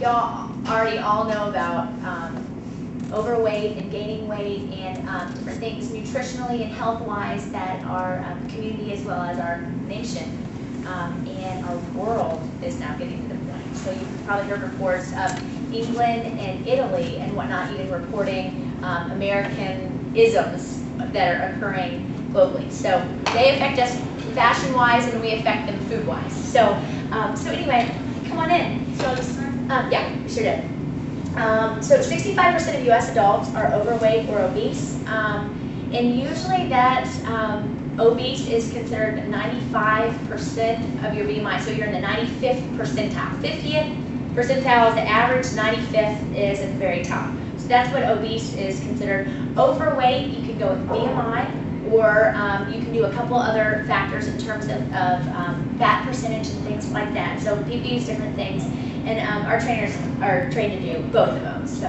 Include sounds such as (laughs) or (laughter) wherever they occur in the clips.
y'all already all know about um, overweight and gaining weight and um, different things nutritionally and health-wise that our um, community as well as our nation um, and our world is now getting to the point. So you've probably heard reports of England and Italy and whatnot even reporting um, American isms that are occurring globally. So they affect us fashion-wise and we affect them food-wise. So, um, so anyway, come on in. So? Um, yeah, we sure did. Um, so 65% of U.S. adults are overweight or obese, um, and usually that um, obese is considered 95% of your BMI. So you're in the 95th percentile. 50th percentile is the average. 95th is at the very top. So that's what obese is considered. Overweight, you can go with BMI, or um, you can do a couple other factors in terms of, of um, fat percentage and things like that. So people use different things. And um, our trainers are trained to do both of those, so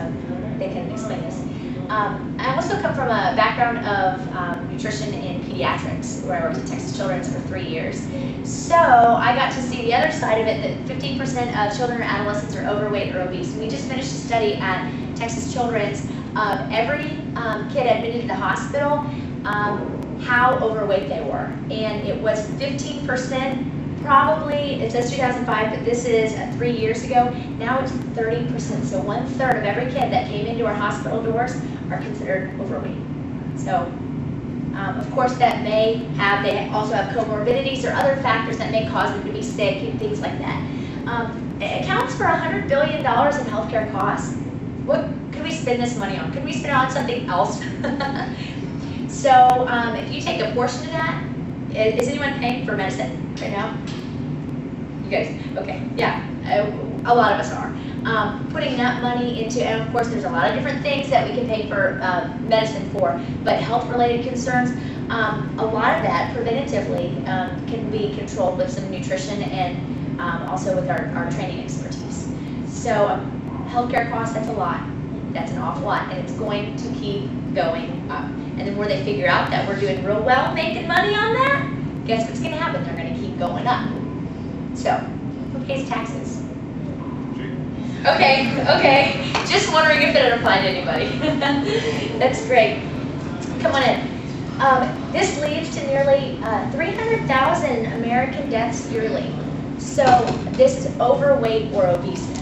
they can explain this. Um, I also come from a background of um, nutrition in pediatrics, where I worked at Texas Children's for three years. So I got to see the other side of it, that 15% of children or adolescents are overweight or obese. We just finished a study at Texas Children's of every um, kid admitted to the hospital, um, how overweight they were. And it was 15% probably, it says 2005, but this is uh, three years ago. Now it's 30%. So one third of every kid that came into our hospital doors are considered overweight. So, um, of course, that may have, they also have comorbidities or other factors that may cause them to be sick and things like that. Um, it accounts for $100 billion in healthcare costs. What could we spend this money on? Could we spend it on something else? (laughs) so, um, if you take a portion of that, is anyone paying for medicine right now? You guys, okay, yeah, a lot of us are. Um, putting that money into, and of course there's a lot of different things that we can pay for uh, medicine for, but health-related concerns, um, a lot of that preventatively um, can be controlled with some nutrition and um, also with our, our training expertise. So healthcare costs, that's a lot. That's an awful lot, and it's going to keep going up. And the more they figure out that we're doing real well making money on that, guess what's going to happen? They're going to keep going up. So, who pays taxes? Okay, okay. Just wondering if it apply to anybody. (laughs) That's great. Come on in. Um, this leads to nearly uh, 300,000 American deaths yearly. So this is overweight or obesity.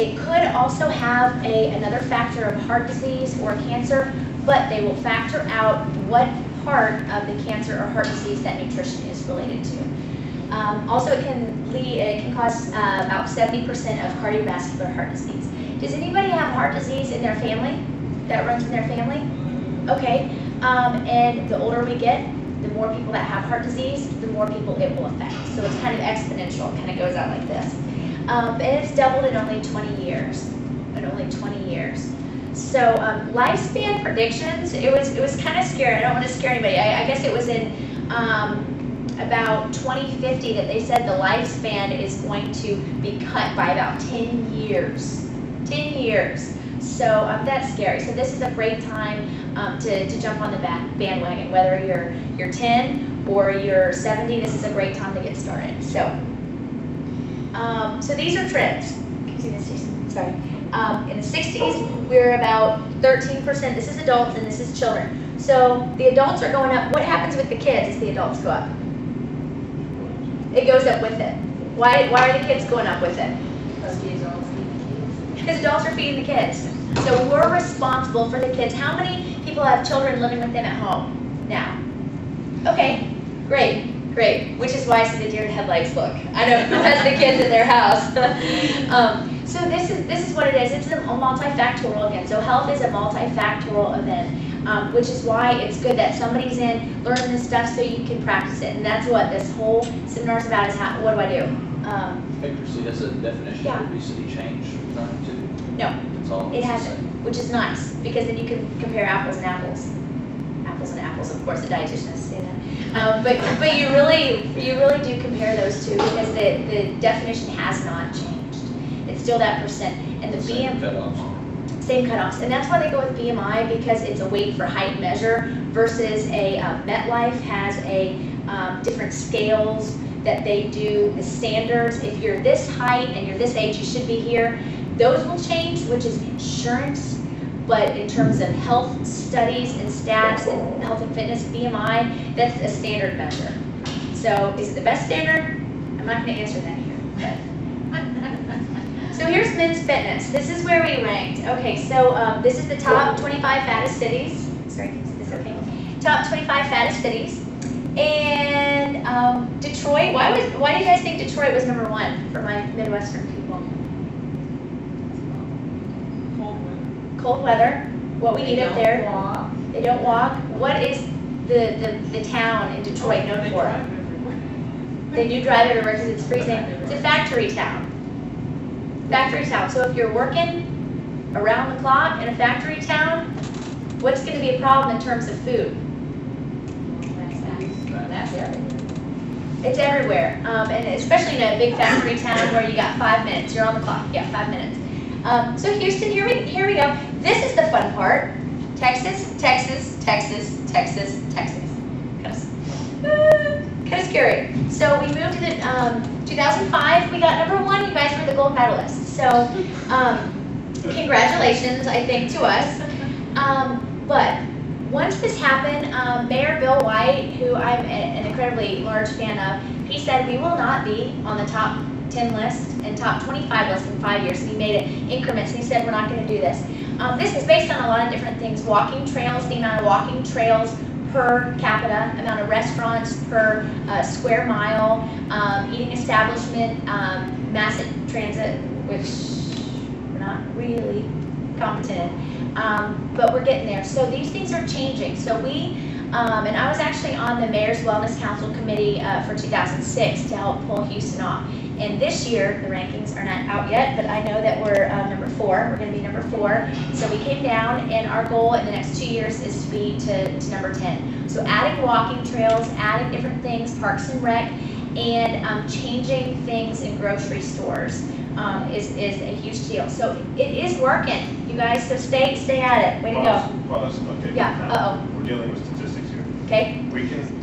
It could also have a, another factor of heart disease or cancer, but they will factor out what part of the cancer or heart disease that nutrition is related to. Um, also, it can lead, it can cause uh, about 70% of cardiovascular heart disease. Does anybody have heart disease in their family? That runs in their family? Okay. Um, and the older we get, the more people that have heart disease, the more people it will affect. So it's kind of exponential, kind of goes out like this. Um, and it's doubled in only 20 years. In only 20 years. So um, lifespan predictions, it was it was kind of scary. I don't want to scare anybody. I, I guess it was in um, about 2050 that they said the lifespan is going to be cut by about 10 years. 10 years. So um, that's scary. So this is a great time um, to, to jump on the bandwagon. Whether you're you're 10 or you're 70, this is a great time to get started. So, um, so these are trends. Sorry. Um, in the 60s, we're about 13%. This is adults and this is children. So the adults are going up. What happens with the kids as the adults go up? It goes up with it. Why, why are the kids going up with it? Because adults are feeding the kids. So we're responsible for the kids. How many people have children living with them at home now? Okay, great, great. Which is why I see the deer in headlights look. I know who has the kids in their house. (laughs) um, so this is this is what it is. It's a multifactorial again. So health is a multifactorial event, um, which is why it's good that somebody's in learning this stuff so you can practice it. And that's what this whole seminar is about. Is how what do I do? Um, Accuracy, that's a definition Yeah. of obesity change to. no, That's all. it hasn't, which is nice because then you can compare apples and apples. Apples and apples, of course, the dietitians say that. Um, but but you really you really do compare those two because the, the definition has not changed. It's still that percent. And the Same BM, cutoffs. Same cutoffs. And that's why they go with BMI because it's a weight for height measure versus a uh, MetLife has a um, different scales that they do the standards. If you're this height and you're this age, you should be here. those will change, which is insurance, but in terms of health studies and stats and health and fitness, BMI, that's a standard measure. So is it the best standard? I'm not gonna answer that here. (laughs) So here's men's fitness. This is where we ranked. Okay, so um, this is the top 25 fattest cities. Sorry, is this okay? Top 25 fattest cities. And um, Detroit. Why was? Why do you guys think Detroit was number one for my Midwestern people? Cold Cold weather. What we need up there. They don't walk. What is the, the, the town in Detroit known for? They do drive everywhere because it's freezing. It's a factory town. Factory town. So if you're working around the clock in a factory town, what's going to be a problem in terms of food? It's everywhere, um, and especially in a big factory town where you got five minutes. You're on the clock. Yeah, five minutes. Um, so Houston, here we here we go. This is the fun part. Texas, Texas, Texas, Texas, Texas. Kind of scary. So we moved to the um, 2005. We got number one. You guys were the gold medalists. So um, congratulations, I think, to us. Um, but once this happened, um, Mayor Bill White, who I'm a- an incredibly large fan of, he said we will not be on the top 10 list and top 25 list in five years. And he made it increments. And he said we're not going to do this. Um, this is based on a lot of different things: walking trails, the amount of walking trails per capita, amount of restaurants per uh, square mile, um, eating establishment, um, massive transit, which we're not really competent. Um, but we're getting there. So these things are changing. So we, um, and I was actually on the Mayor's Wellness Council Committee uh, for 2006 to help pull Houston off. And this year, the rankings are not out yet, but I know that we're uh, number four. We're going to be number four. So we came down, and our goal in the next two years is to be to, to number 10. So adding walking trails, adding different things, parks and rec, and um, changing things in grocery stores um, is, is a huge deal. So it is working, you guys. So stay stay at it. Way to go. Pause, okay. Yeah, uh-oh. We're dealing with statistics here. Okay. We can,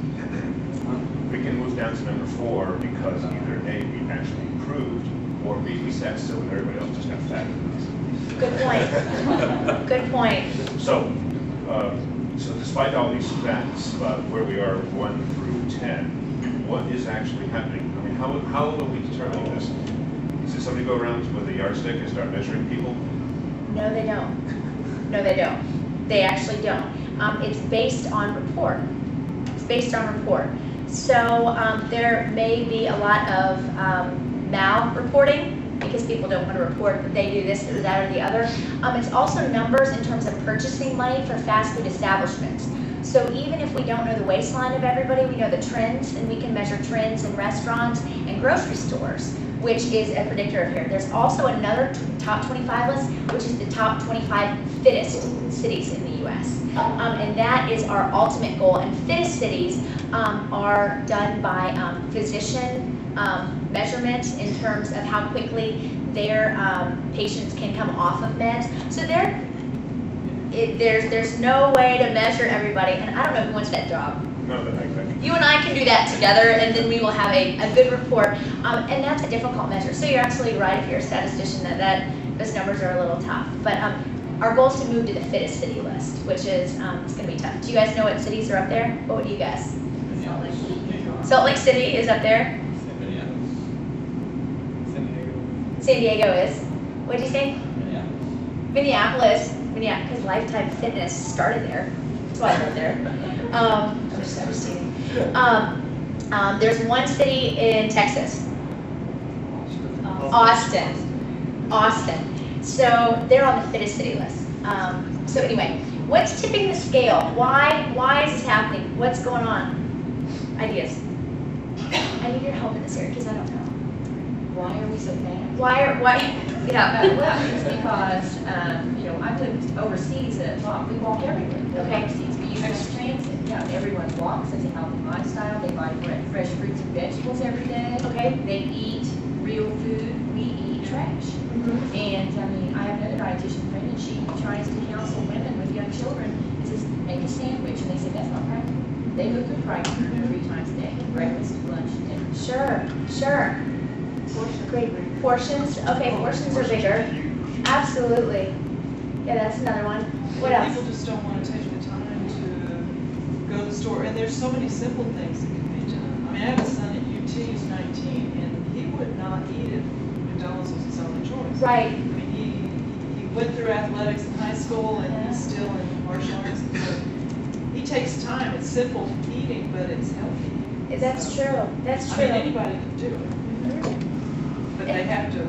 we can move down to number four because either A, we actually improved, or B, we sat still and everybody else just got fat. Good point. Good point. So, uh, so despite all these facts about where we are, one through 10, what is actually happening? I mean, how, how are we determining this? Is it somebody go around with a yardstick and start measuring people? No, they don't. No, they don't. They actually don't. Um, it's based on report. It's based on report. So um, there may be a lot of um, mal-reporting because people don't want to report that they do this or that or the other. Um, it's also numbers in terms of purchasing money for fast food establishments. So even if we don't know the waistline of everybody, we know the trends, and we can measure trends in restaurants and grocery stores, which is a predictor of here. There's also another top 25 list, which is the top 25 fittest cities in the U.S. Um, and that is our ultimate goal. And fittest cities um, are done by um, physician um, measurements in terms of how quickly their um, patients can come off of meds. So they're it, there's there's no way to measure everybody, and I don't know who wants that job. No, that I. You and I can do that together, and then we will have a, a good report. Um, and that's a difficult measure. So you're absolutely right if you're a statistician that, that those numbers are a little tough. But um, our goal is to move to the fittest city list, which is um, it's going to be tough. Do you guys know what cities are up there? What would you guess? Salt Lake City is up there. San Diego is. What did you say? Minneapolis. Minneapolis, because Lifetime Fitness started there. That's why I live there. Um, I'm just devastating. Um, um, there's one city in Texas, Austin. Austin. So they're on the fittest city list. Um, so anyway, what's tipping the scale? Why why is this happening? What's going on? Ideas. I need your help in this area because I don't know. Why are we so bad? Why are why? (laughs) Yeah, uh, well, it's because, um, you know, I lived overseas and walk, we walk everywhere. Okay. Overseas, we use mass transit, yeah, everyone walks, it's a healthy lifestyle, they buy fre- fresh fruits and vegetables every day. Okay. They eat real food, we eat trash. And, I mean, I have another dietitian friend, and she tries to counsel women with young children, and says, make a sandwich, and they say, that's not practical. They look good right three times a day, breakfast, lunch, dinner. Sure, sure. Portions. Great. Portions, okay, portions are bigger. Absolutely. Yeah, that's another one. What else? People just don't want to take the time to go to the store, and there's so many simple things that can be done. I mean, I have a son at UT who's nineteen, and he would not eat if McDonald's was his only choice. Right. I mean, he, he went through athletics in high school, and he's still in martial arts, and so he takes time, it's simple eating, but it's healthy. That's true. That's I true. mean, anybody can do it, Mhm. but they have to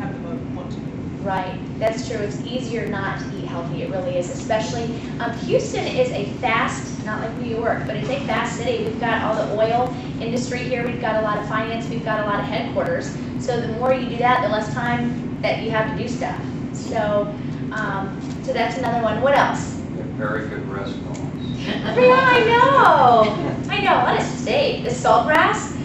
have the mo- want to do it. Right, that's true. It's easier not to eat healthy. It really is, especially, um, Houston is a fast, not like New York, but it's a fast city. We've got all the oil industry here. We've got a lot of finance. We've got a lot of headquarters. So the more you do that, the less time that you have to do stuff. So, um, so that's another one. What else? Very good restaurants. (laughs) Yeah, I know. I know. What a state. The saltgrass.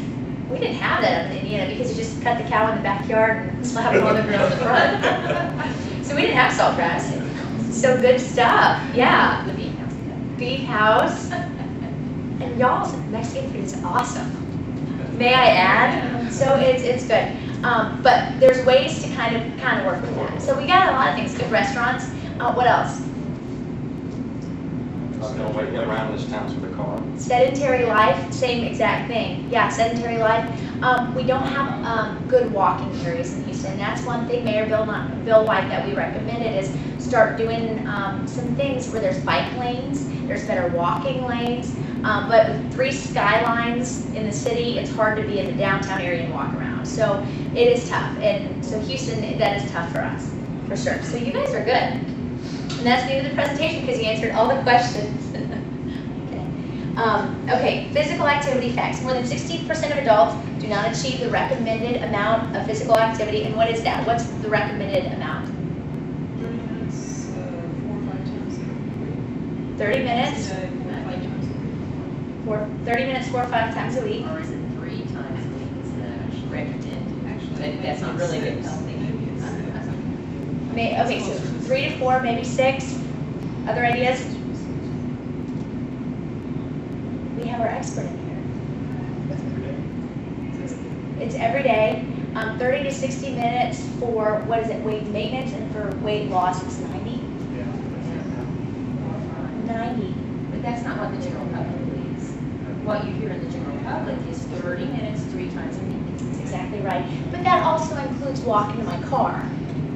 We didn't have that up in Indiana because you just cut the cow in the backyard and (laughs) slap it on the grill in the front. (laughs) So we didn't have saltgrass. So good stuff. Yeah. The beef house. Beef house. And y'all's Mexican food is awesome. May I add? So it's it's good. Um, but there's ways to kind of kind of work with that. So we got a lot of things. Good restaurants. Uh, what else? I'm gonna wait around this town with a car. Sedentary life, same exact thing. Yeah, sedentary life. Um, we don't have um, good walking areas in Houston. That's one thing Mayor Bill, not, Bill White that we recommended is start doing um, some things where there's bike lanes, there's better walking lanes. Um, but with three skylines in the city, it's hard to be in the downtown area and walk around. So it is tough. And so Houston, that is tough for us, for sure. So you guys are good. And that's the end of the presentation because you answered all the questions. (laughs) Okay. Um, okay, physical activity facts. More than 60% of adults do not achieve the recommended amount of physical activity. And what is that? What's the recommended amount? Thirty minutes, uh, four or five times a week. 30 minutes, Today, four or five times a week. four, 30 minutes, four or five times a week. Or is it three times a week instead of recommended? Actually, that's not really good healthy. Maybe it's six. May, okay, so three to four, maybe six. Other ideas? We have our expert in here. It's every day, um, 30 to 60 minutes for, what is it, weight maintenance, and for weight loss, it's 90? Yeah. 90. But that's not what the general public believes. What you hear in the general public is thirty minutes, three times a week. That's exactly right. But that also includes walking to my car,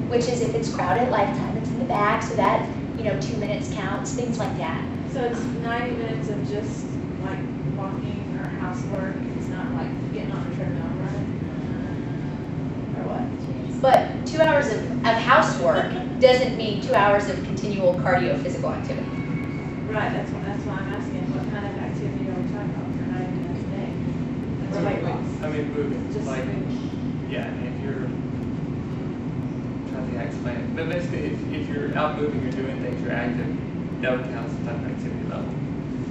which is if it's crowded, lifetime, it's in the back, so that, you know, two minutes counts, things like that. So it's ninety minutes of just like walking or housework, it's not like getting on a treadmill and running? Or what? But two hours of, of housework doesn't mean two hours of continual cardio physical activity. Right, that's why, that's why I'm asking, what kind of activity are we talking about for ninety minutes a day? For weight? I mean, moving, Just like, moving. yeah, if you're, trying to think how to explain it, but basically, if, if you're out moving, you're doing things, you're active, that would count as some type of activity level.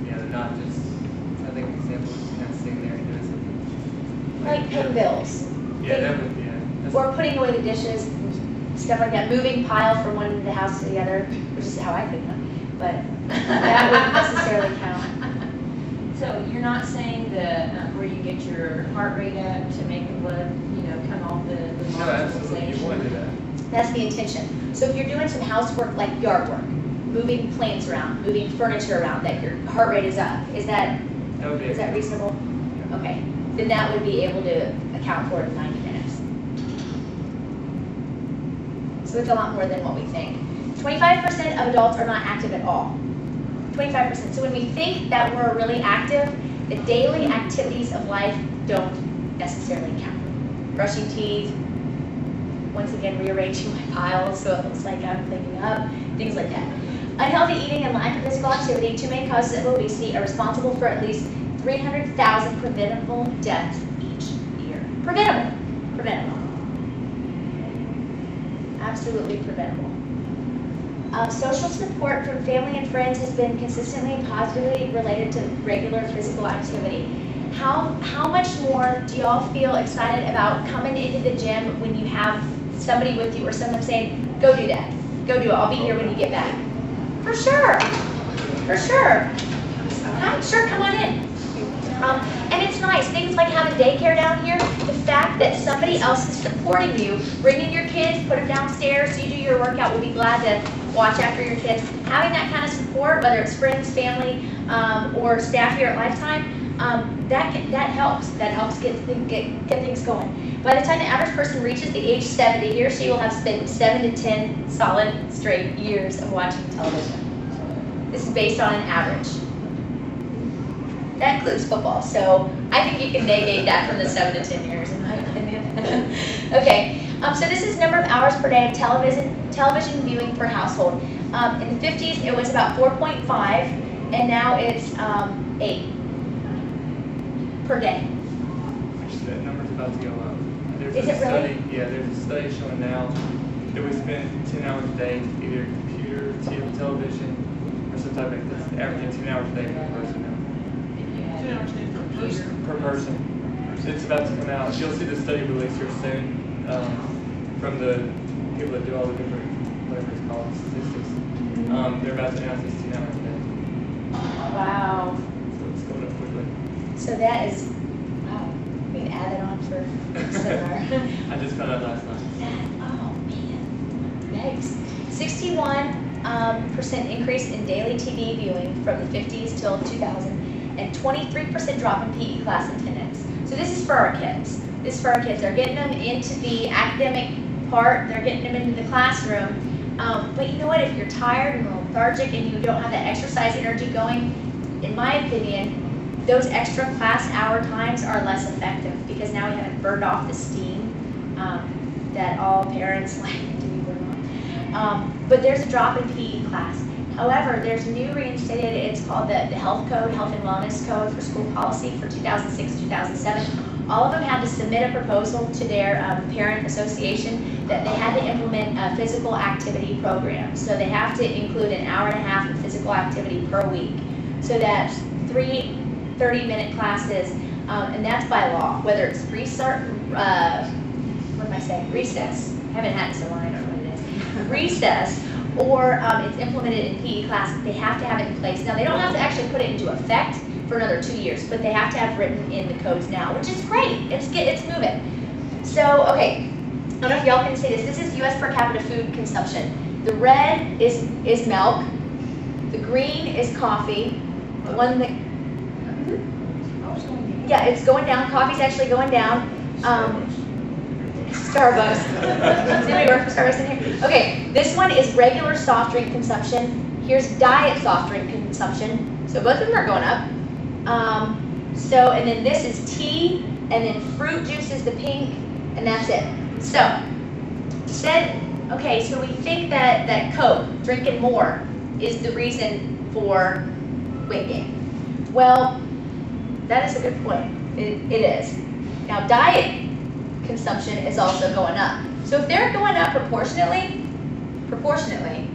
You know, not just, I think an example is kind of sitting there and doing something. Like paying bills, Yeah, that would, yeah. that's- or putting away the dishes, stuff like that, moving pile from one end of the house to the other, which is how I clean them. But (laughs) that wouldn't necessarily count. So you're not saying the, uh, where you get your heart rate up to make the blood, you know, come off the, the No, absolutely, you want to do that. That's the intention. So if you're doing some housework like yard work, moving plants around, moving furniture around, that your heart rate is up, is that, That is that reasonable? Okay, then that would be able to account for it in 90 minutes. So it's a lot more than what we think. 25% of adults are not active at all. 25%. So when we think that we're really active, the daily activities of life don't necessarily count. Brushing teeth, once again rearranging my piles so it looks like I'm cleaning up, things like that. Unhealthy eating and lack of physical activity, two main causes of obesity, are responsible for at least 300,000 preventable deaths each year. Preventable. Preventable. Absolutely preventable. Uh, social support from family and friends has been consistently positively related to regular physical activity. How, how much more do y'all feel excited about coming into the gym when you have somebody with you or someone saying, go do that, go do it, I'll be here when you get back? For sure, for sure. Hi, sure, come on in. Um, and it's nice, things like having daycare down here, the fact that somebody else is supporting you, bringing your kids, put them downstairs, you do your workout, we'll be glad to watch after your kids. Having that kind of support, whether it's friends, family, um, or staff here at Lifetime, um, that, that helps, that helps get, get, get things going. By the time the average person reaches the age 70, he or she will have spent seven to 10 solid straight years of watching television. This is based on an average. That includes football, so I think you can negate that from the seven to 10 years, in my opinion. (laughs) Okay, um, so this is number of hours per day of television, television viewing per household. Um, in the 50s, it was about 4.5, and now it's um, 8 per day. Actually, That number's about to go up. There's Is a it really? study- Yeah, there's a study showing now that we spend ten hours a day, either computer, te- television, or some type of, that's averaging ten hours a day per person now. Two hours a day per person. Per person. It's about to come out, you'll see the study released here soon, um, from the people that do all the different, whatever it's called, statistics. Um, they're about to announce it's ten hours a day, Wow. so it's going up quickly. So that is, wow, we can add that on for seminar. (laughs) I just found out last night. Oh, man. Yikes. Sixty-one um, percent increase in daily TV viewing from the fifties till two thousand, and twenty-three percent drop in PE class attendance. So this is for our kids. This is for our kids. They're getting them into the academic part, they're getting them into the classroom. Um, But you know what, if you're tired and lethargic and you don't have that exercise energy going, in my opinion, those extra class hour times are less effective because now we haven't burned off the steam um, that all parents (laughs) like to be burned off. Um, but there's a drop in PE class. However, there's new reinstated, it's called the, the Health Code, Health and Wellness Code for School Policy for 2006, 2007. All of them had to submit a proposal to their um, parent association that they had to implement a physical activity program. So they have to include an hour and a half of physical activity per week. So that's three 30-minute classes, um, and that's by law, whether it's restart, uh, what am I saying, recess, I haven't had it so long, I don't know what it is, (laughs) recess, or um, it's implemented in PE class, they have to have it in place. Now, they don't have to actually put it into effect for another two years, but they have to have written in the codes now, which is great, it's, get, it's moving. So, okay, I don't know if y'all can see this, this is US per capita food consumption. The red is, is milk, the green is coffee, the one that yeah, it's going down. Coffee's actually going down. Um, Starbucks. Starbucks in here? Okay, this one is regular soft drink consumption. Here's diet soft drink consumption. So both of them are going up. Um, so, and then this is tea, and then fruit juice is the pink, and that's it. So, said, okay, so we think that, that Coke, drinking more, is the reason for weight gain. Well, that is a good point. It, it is. Now, diet consumption is also going up. So if they're going up proportionately, proportionately,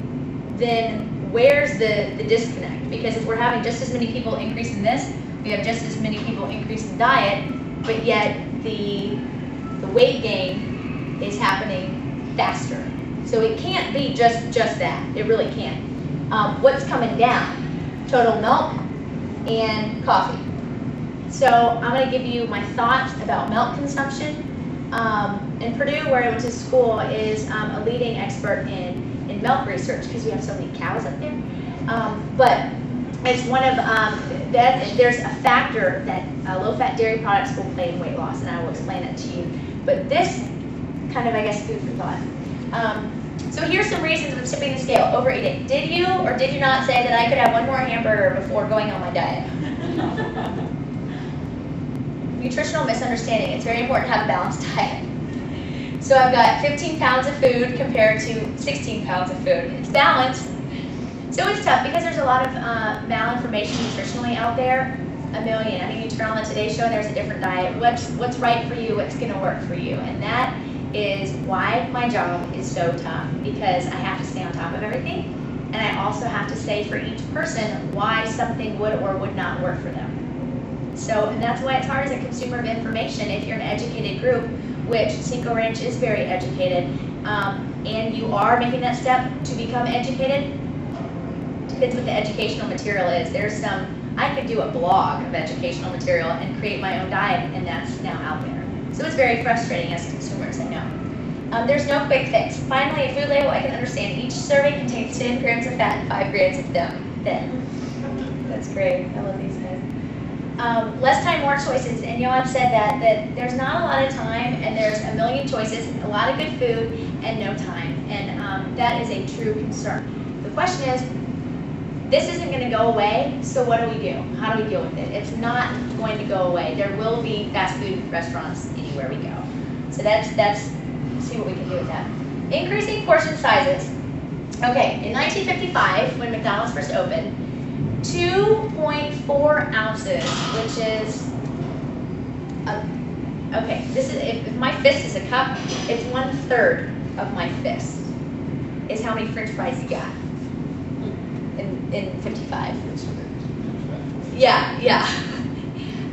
then where's the, the disconnect? Because if we're having just as many people increase in this, we have just as many people increase in diet, but yet the, the weight gain is happening faster. So it can't be just, just that. It really can't. Um, what's coming down? Total milk and coffee. So I'm going to give you my thoughts about milk consumption. Um, and Purdue, where I went to school, is um, a leading expert in, in milk research because we have so many cows up there. Um, but it's one of um, that there's a factor that uh, low-fat dairy products will play in weight loss, and I will explain that to you. But this kind of, I guess, food for thought. Um, so here's some reasons for tipping the scale, overeating. Did you or did you not say that I could have one more hamburger before going on my diet? (laughs) Nutritional misunderstanding. It's very important to have a balanced (laughs) diet. So I've got 15 pounds of food compared to 16 pounds of food. It's balanced. So it's tough because there's a lot of uh, malinformation nutritionally out there. A million. I mean, you turn on the Today Show and there's a different diet. What's what's right for you? What's going to work for you? And that is why my job is so tough because I have to stay on top of everything, and I also have to say for each person why something would or would not work for them. So, and that's why it's hard as a consumer of information if you're an educated group, which Cinco Ranch is very educated, um, and you are making that step to become educated. Depends what the educational material is. There's some I could do a blog of educational material and create my own diet, and that's now out there. So it's very frustrating as consumers, I know. Um, there's no quick fix. Finally, a food label I can understand. Each serving contains 10 grams of fat and 5 grams of thin. thin. That's great. I love these. Um, less time, more choices. And Yoav said that, that there's not a lot of time and there's a million choices, a lot of good food, and no time. And um, that is a true concern. The question is, this isn't going to go away, so what do we do? How do we deal with it? It's not going to go away. There will be fast food restaurants anywhere we go. So that's, that's, see what we can do with that. Increasing portion sizes. Okay, in 1955, when McDonald's first opened, 2.4 ounces, which is, a, okay, this is, if, if my fist is a cup, it's one third of my fist is how many french fries you got in, in 55. Yeah, yeah. (laughs)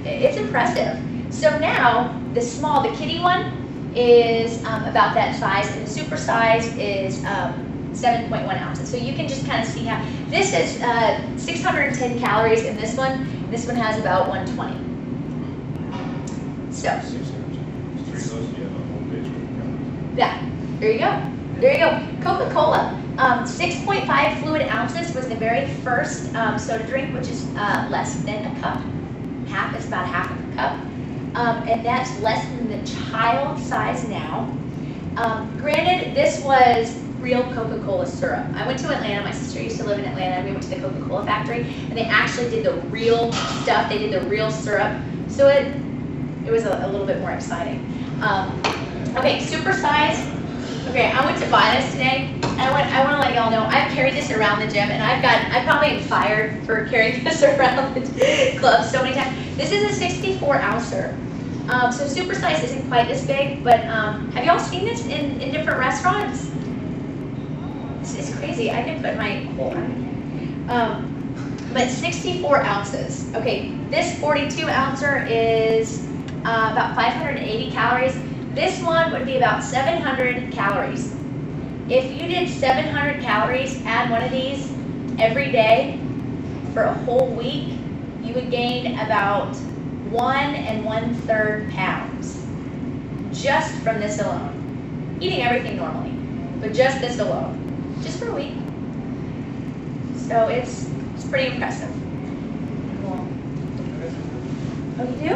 It's impressive. So now, the small, the kitty one is um, about that size, and the super size is um, 7.1 ounces. So you can just kind of see how, this is uh, 610 calories in this one, this one has about 120. So, Three of those, you have a whole page with yeah, there you go. There you go. Coca-Cola. Um, 6.5 fluid ounces was the very first um, soda drink, which is uh, less than a cup. Half is about half of a cup. Um, and that's less than the child size now. Um, granted, this was real Coca-Cola syrup. I went to Atlanta. My sister used to live in Atlanta. And we went to the Coca-Cola factory, and they actually did the real stuff. They did the real syrup. So it it was a, a little bit more exciting. Um, okay, super size. Okay, I went to buy this today. I want I want to let y'all know I've carried this around the gym, and I've got I probably am fired for carrying (laughs) this around the club so many times. This is a 64 ouncer. Um, so super size isn't quite this big, but um, have y'all seen this in, in different restaurants? This is crazy. I can put my whole. Um, but 64 ounces. Okay, this 42 ouncer is uh, about 580 calories. This one would be about 700 calories. If you did 700 calories, add one of these every day for a whole week, you would gain about one and one third pounds just from this alone. Eating everything normally, but just this alone, just for a week. So it's it's pretty impressive. Cool. Oh, you do?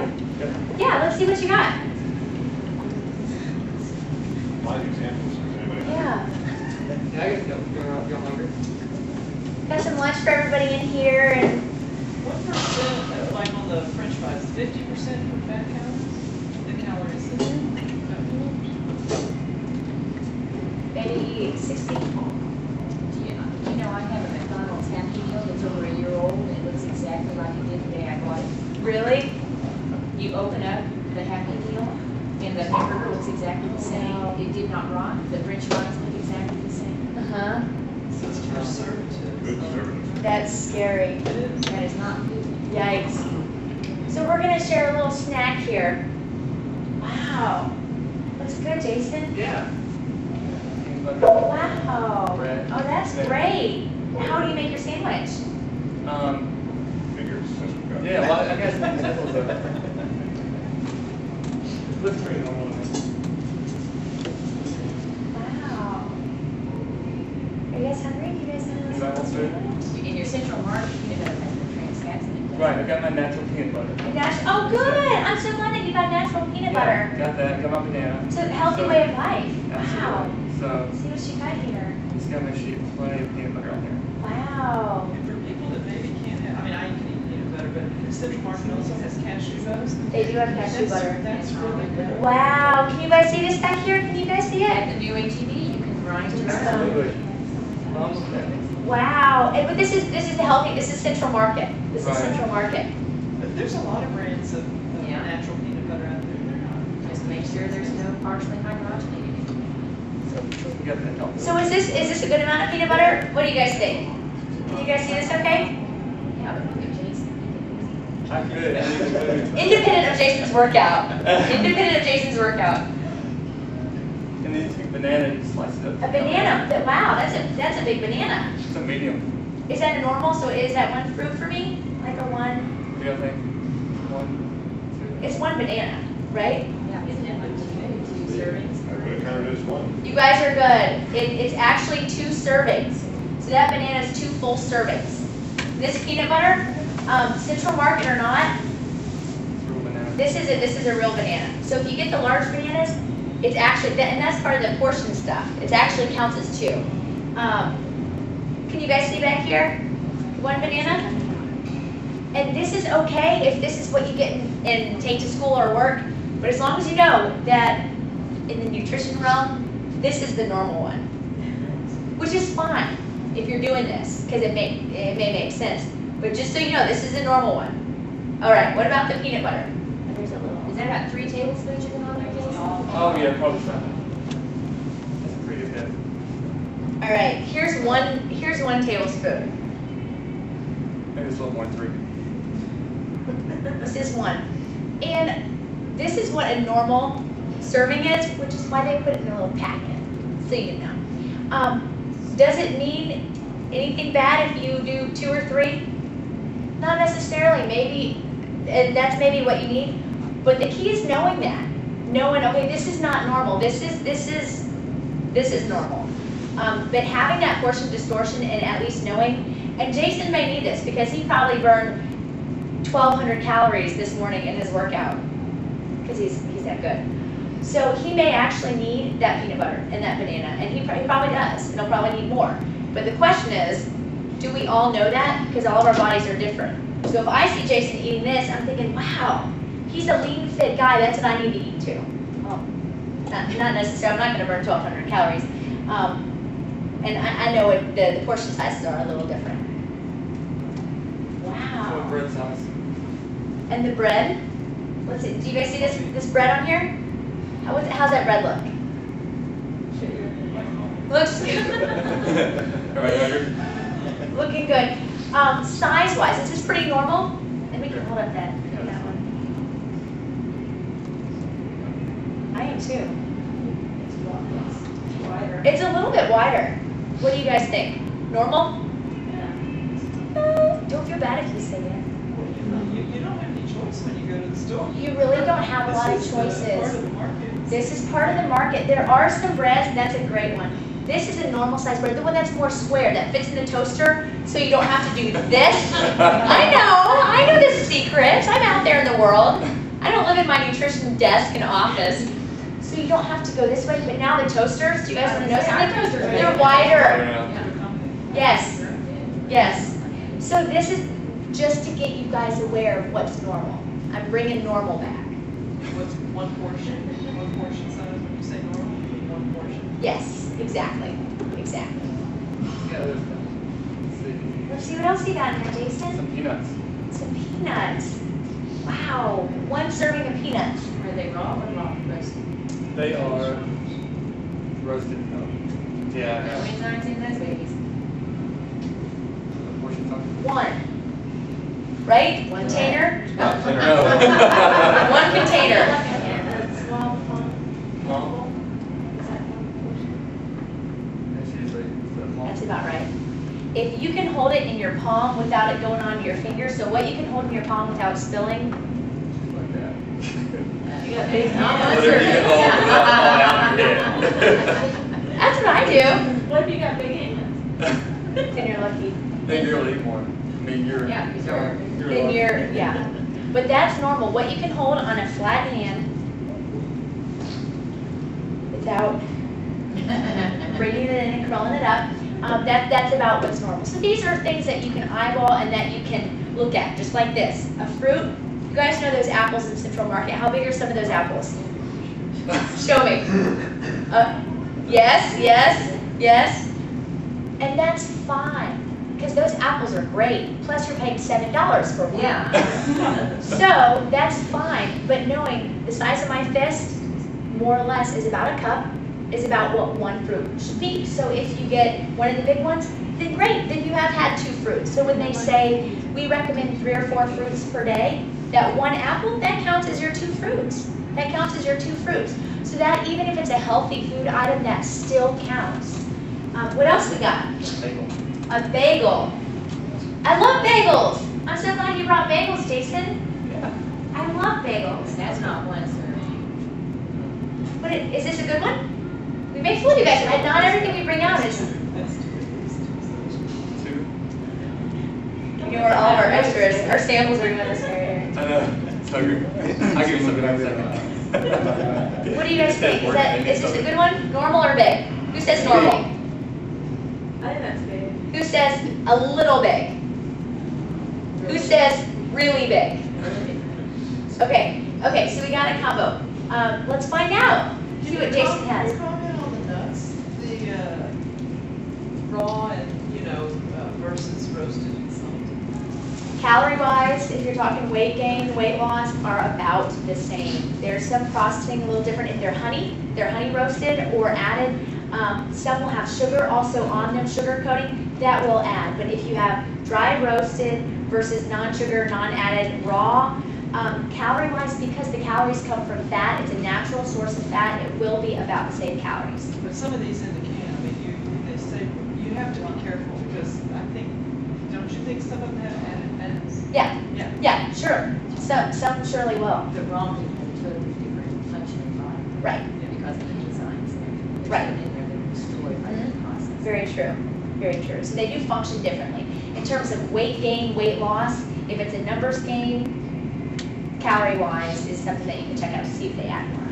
Yeah, let's see what you got. Live examples, does anybody? Yeah. Yeah, I guess y'all, y'all, y'all hungry? Got some lunch for everybody in here and What percent, of, like on the french fries, fifty percent for fat calories? The calories in it? maybe 60. Do you, you know, I have a McDonald's Happy Meal that's over a year old, and it looks exactly like it did the day I bought it. Really? You open up the Happy Meal, and the hamburger looks exactly the same. It did not rot, the french fries look exactly the same. Uh-huh. It's conservative. That's scary. It is. That is not good. Yikes. So we're gonna share a little snack here. Wow. Looks good, Jason. Yeah. Wow. Bread. Oh, that's great. How do you make your sandwich? Um, Figures, that's what we got. yeah, well, I guess examples (laughs) of it. Looks pretty normal. to me. Wow. Are you guys hungry? Do you guys want Anybody want to food? sandwich? In your central market, peanut butter has been trans fats in it. Right, I got my natural peanut butter. Nat- oh, good. I'm so glad that you got natural peanut Yeah, butter. Got that, got my banana. It's a healthy So- way of life. Wow. Absolutely. So, See what she got here. just got my sheet, plenty of peanut butter on there. Wow. And for people that maybe can't have, I mean, I can eat peanut butter, but Central Market also has cashew butters. They do have cashew That's- butter. That's really good. Wow. Can you guys see this back here? Can you guys see it? At the new ATV, you can grind your own. Absolutely. Almost there. Wow. And, but this is this is the healthy. This is Central Market. This is Central Market. But there's a lot of brands of of Yeah. natural peanut butter out there. They're not. Just make sure there's no partially hydrogenated. So, we got that help. So is this is this a good amount of peanut butter? What do you guys think? Can you guys see this okay? Yeah, but Jason. I'm good. I need the food. Independent of Jason's workout. Independent of Jason's workout. And then you take banana and slice it up. A banana. Wow, that's a that's a big banana. It's a medium. Is that a normal? So is that one fruit for me? Like a one one, The other thing, one, it's one banana, right? Yeah, isn't it like two, two servings? I would have counted it as one. You guys are good. It, it's actually two servings. So that banana is two full servings. This peanut butter, um, Central Market or not, two, banana. this is a, this is a real banana. So if you get the large bananas, it's actually, that- and that's part of the portion stuff. It actually counts as two. Um, can you guys see back here? One banana? And this is okay if this is what you get and, and take to school or work, but as long as you know that in the nutrition realm, this is the normal one. Which is fine if you're doing this, because it may, it may make sense. But just so you know, this is the normal one. All right, what about the peanut butter? There's a little. Is that about three tablespoons you put on there, Oh, yeah, probably so. That's pretty good. All right, here's one, here's one tablespoon. Maybe it's a little more than three. (laughs) This is one. And this is what a normal serving is, which is why they put it in a little packet, so you know. Um, does it mean anything bad if you do two or three? Not necessarily, maybe, and that's maybe what you need. But the key is knowing that. Knowing, okay, this is not normal, this is, this is, this is normal. Um, but having that portion distortion and at least knowing, and Jason may need this because he probably burned 1,200 calories this morning in his workout because he's, he's that good. So he may actually need that peanut butter and that banana, and he probably, probably does, and he'll probably need more. But the question is, do we all know that? Because all of our bodies are different. So if I see Jason eating this, I'm thinking, wow, he's a lean, fit guy, that's what I need to eat too. Well, not, not necessarily, I'm not gonna burn 1,200 calories. Um, and I, I know it, the, the portion sizes are a little different. What Wow. bread size? And the bread, let's see, do you guys see this, this bread on here? How, was how's that bread look? Looks (laughs) Everybody measure? looking good. Um, size wise, is this pretty normal? And we can hold up that, that one. I am too. It's wider. It's a little bit wider. What do you guys think? Normal? Uh, Don't feel bad if you say it. You, you don't have any choice when you go to the store. You really don't have a lot of This is, uh, Part choices. of the. This is part of the market. There are some breads, and that's a great one. This is a normal size bread, the one that's more square, that fits in the toaster, so you don't have to do this. (laughs) I know, I know the secret. I'm out there in the world. I don't live in my nutrition desk and office. So you don't have to go this way, but now the toasters, do you guys want to know Our something? toasters They're wider. Yes, yes. So this is just to get you guys aware of what's normal. I'm bringing normal back. What's one portion, one portion size, when you say normal, one portion. Yes, exactly, exactly. Yeah, there's, let's see, see what else you got in there, Jason. some peanuts. Some peanuts. Wow, one serving of peanuts. Are they raw or raw roasted? They are roasted. no. Yeah, How yeah. many times in those babies? The portion size. One. Right? One container? No. (laughs) One container. Small pump, Well, is that one That's usually the That's small. about right. If you can hold it in your palm without it going onto your finger, so what you can hold in your palm without spilling, (laughs) Like that. You got big Whatever you can hold without falling out your head. (laughs) that's what I do. What if you got big hands? (laughs) Then you're lucky. Then you'll eat more. I mean, you're. Yeah, you're- you're Then lucky. you're, yeah. But that's normal. What you can hold on a flat hand without (laughs) bringing it in and curling it up, um, that, that's about what's normal. So these are things that you can eyeball and that you can look at, just like this. A fruit, you guys know those apples in Central Market. How big are some of those apples? Show me. Uh, yes, yes, yes. And that's fine, because those apples are great. Plus you're paying seven dollars for one. Yeah. (laughs) So that's fine, but knowing the size of my fist, more or less, is about a cup, is about what one fruit should be. So if you get one of the big ones, then great, then you have had two fruits. So when they say we recommend three or four fruits per day, that one apple, that counts as your two fruits. That counts as your two fruits. So that even if it's a healthy food item, that still counts. Um, what else we got? A bagel. A bagel. I love bagels. I'm so glad you brought bagels, Jason. Yeah. I love bagels. That's not one serving. But it, is this a good one? We make food, you guys. and Not everything we bring out is. Two, Two. You know all of our extras, our samples are going this area. I know. So good. I'll give you something in a second. What do you guys think? Is that is this a good one? Normal or big? Who says normal? I think that's big. Who says a little big? Who says really big? Okay, okay, so we got a combo. Um, let's find out. See what Jason has. Comment on the nuts, the, uh, raw and, you know, uh, versus roasted and salted. Calorie wise, if you're talking weight gain, weight loss are about the same. There's some processing a little different if they're honey, they're honey roasted or added. Um, some will have sugar also on them, sugar coating, that will add. But if you have dry roasted versus non-sugar, non-added raw, um, calorie wise, because the calories come from fat, it's a natural source of fat, it will be about the same calories. But some of these in the can, I mean, you, they say, you have to be careful because I think, don't you think some of them have added fats? Yeah, Yeah. yeah, sure. Some, some surely will. The wrong meat has a totally different function in the body. Right. Because of the enzymes and everything. There's Right. something in there that destroy by that mm-hmm. process. Very true, very true. So they do function differently. In terms of weight gain, weight loss, if it's a numbers game, calorie wise is something that you can check out to see if they add more.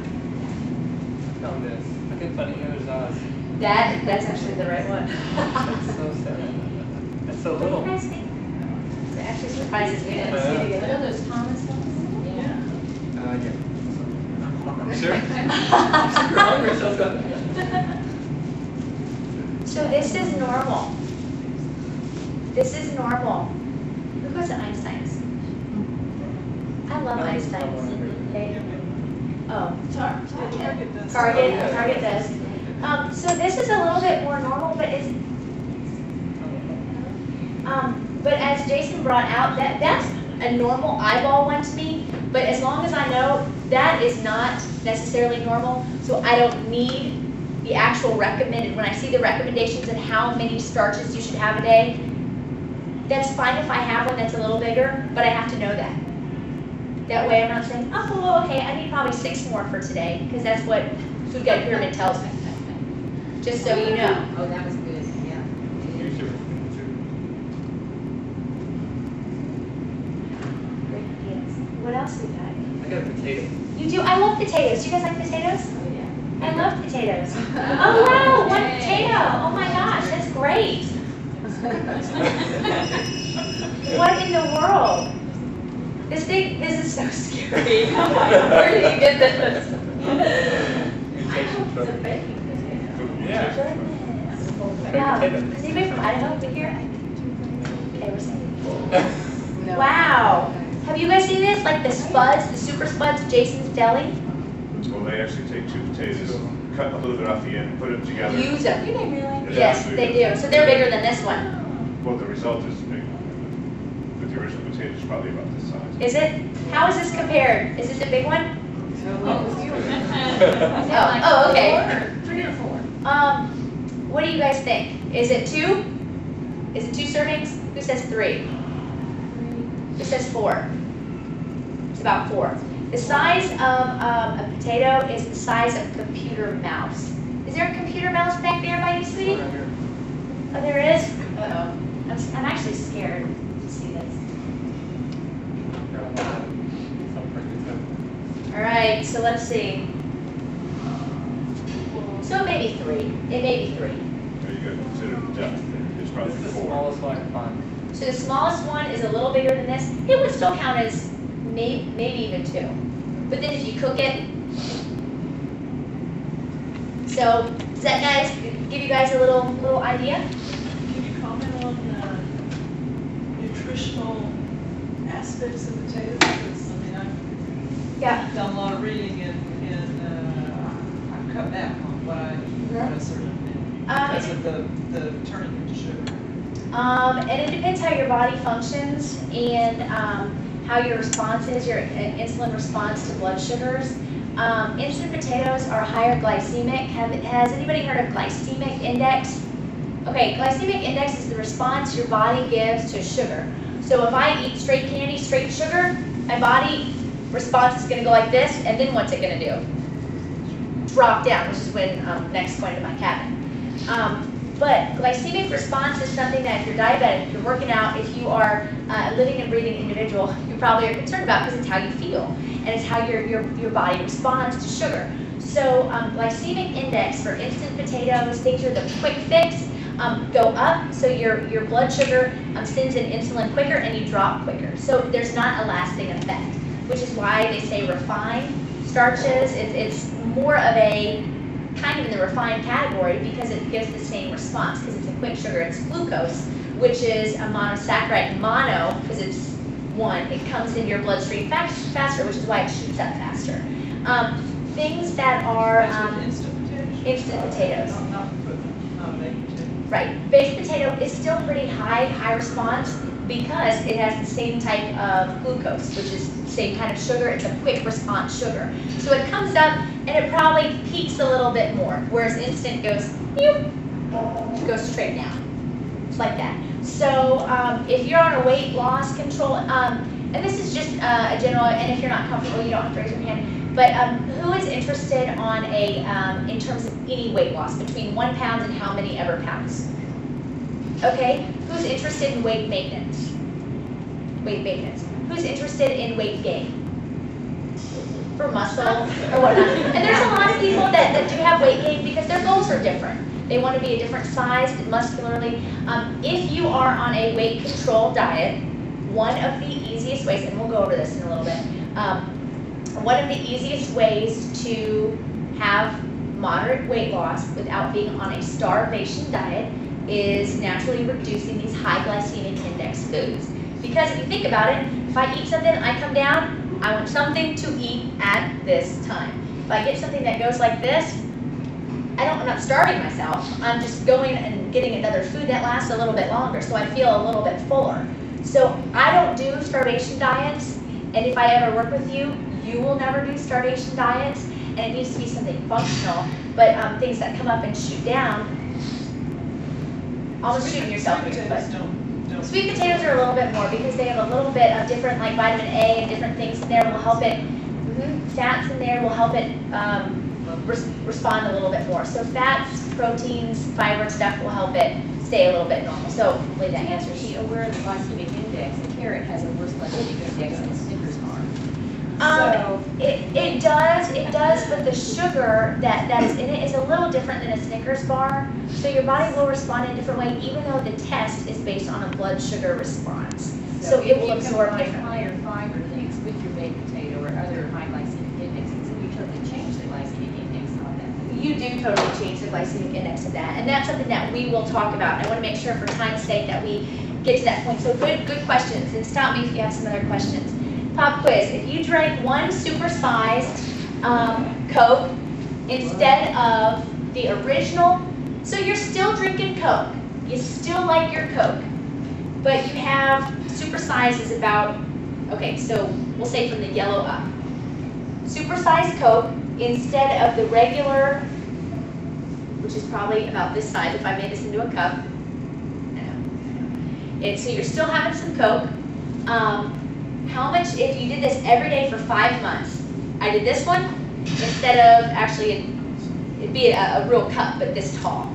Found this. I couldn't find any others eyes. That, that's actually the right one. That's so sad. That's so What do you little. Guys think? Actually surprises me that it's Yeah. easy to What are those Thomas ones? Yeah. Uh, yeah. You sure? You're hungry, so it's got- So this is normal. This is normal. Who goes to Einstein's? I love Einstein's. They, oh, Tar- Target does. Target, Target does. Um, so this is a little bit more normal, but it's, um, but as Jason brought out, that, that's a normal eyeball one to me, but as long as I know that is not necessarily normal, so I don't need the actual recommended, when I see the recommendations and how many starches you should have a day, that's fine if I have one that's a little bigger, but I have to know that. That way I'm not saying, oh, okay, I need probably six more for today, because that's what Food Guide Pyramid tells me, just so you know. Oh, that was good, yeah. You sure? What else we got? I got a potato. You do, I love potatoes, do you guys like potatoes? Oh, yeah. I love potatoes. (laughs) Oh, wow, one potato, oh my gosh, that's great. (laughs) What in the world? This thing, this is so scary. (laughs) Where did you get this? It's a truck. baking potato. Yeah. Is anybody from Idaho been here? Okay, we're saying. Wow, have you guys seen this, like the spuds, the super spuds, Jason's Deli? Well, they actually take two potatoes, cut a little bit off the end, put them together. Use them. Do they really? Yes, they do, so they're bigger than this one. Well, the result is big. But the original potato is probably about this size. Is it? How is this compared? Is this a big one? (laughs) Oh, oh, okay. Three or four? Um, what do you guys think? Is it two? Is it two servings? Who says three? Who says four? It's about four. The size of um, a potato is the size of a computer mouse. Is there a computer mouse back there by you, sweetie? Oh, there it is? Uh-oh. I'm, s- I'm actually scared to see this. Some pretty good All right, so let's see. So it may be three. It may be three. So you gotta consider the depth, it's This probably is the four. smallest one I can find. So the smallest one is a little bigger than this. It would still count as may, maybe even two. But then if you cook it, so does that guys give you guys a little little idea? Can you comment on the nutritional aspects of potatoes? Because, I mean, I've Yeah. done a lot of reading and, and, uh, I've cut back on what I eat, what I sort of, Um, because of the, the turning into sugar. Um, and it depends how your body functions and um, how your response is, your uh, insulin response to blood sugars. Um, instant potatoes are higher glycemic. Have, has anybody heard of glycemic index? Okay, glycemic index is the response your body gives to sugar. So if I eat straight candy, straight sugar, my body response is gonna go like this, and then what's it gonna do? Drop down, which is when, um, next point of my cabin. Um, but glycemic response is something that if you're diabetic, if you're working out, if you are uh, a living and breathing individual, (laughs) you probably are concerned about because it's how you feel and it's how your, your, your body responds to sugar. So um, glycemic index for instant potatoes, things are the quick fix, um, go up, so your, your blood sugar um, sends in insulin quicker and you drop quicker. So there's not a lasting effect, which is why they say refined starches. It's, it's more of a kind of in the refined category because it gives the same response because it's a quick sugar. It's glucose, which is a monosaccharide. Mono, because it's one, it comes into your bloodstream fast, faster, which is why it shoots up faster. Um, things that are um, instant potatoes? instant potatoes. Not, not, not. Right. Baked potato is still pretty high, high response because it has the same type of glucose, which is same kind of sugar. It's a quick response sugar. So it comes up and it probably peaks a little bit more, whereas instant goes, goes straight down. It's like that. So um, if you're on a weight loss control, um, and this is just uh, a general, and if you're not comfortable, you don't have to raise your hand. But um, who is interested on a, um, in terms of any weight loss, between one pound and how many ever pounds? Okay, who's interested in weight maintenance? Weight maintenance. Who's interested in weight gain? For muscle or whatnot. And there's a lot of people that, that do have weight gain because their goals are different. They want to be a different size muscularly. Um, if you are on a weight control diet, one of the easiest ways, and we'll go over this in a little bit, um, one of the easiest ways to have moderate weight loss without being on a starvation diet is naturally reducing these high glycemic index foods. Because if you think about it, if I eat something, I come down, I want something to eat at this time. If I get something that goes like this, I don't, I'm not starving myself. I'm just going and getting another food that lasts a little bit longer, so I feel a little bit fuller. So I don't do starvation diets, and if I ever work with you, you will never do starvation diets, and it needs to be something functional. But um, things that come up and shoot down, almost shooting yourself in your foot. Sweet potatoes are a little bit more because they have a little bit of different, like vitamin A and different things in there will help it. Fats in there will help it um, res- respond a little bit more. So fats, proteins, fiber stuff will help it stay a little bit normal. So hopefully that answers you. aware of the glycemic index, the carrot has a worse glycemic index than a Snickers bar. Um, it, it does, it does, but the sugar that, that is in it is a little different than a Snickers bar. So your body will respond in a different way, even though the test is based on a blood sugar response. So it will absorb differently. higher fiber things with your baked potato or other high glycemic indexes, you totally change the glycemic index on that. You do totally change the glycemic index of that, and that's something that we will talk about. I want to make sure for time's sake that we get to that point. So good, good questions, and stop me if you have some other questions. Pop quiz, if you drank one supersized um, Coke instead of the original, so you're still drinking Coke, you still like your Coke, but you have supersized is about, okay, so we'll say from the yellow up. Supersized Coke instead of the regular which is probably about this size if I made this into a cup. And so you're still having some Coke. Um, how much, if you did this every day for five months, I did this one instead of actually, it'd be a, a real cup, but this tall.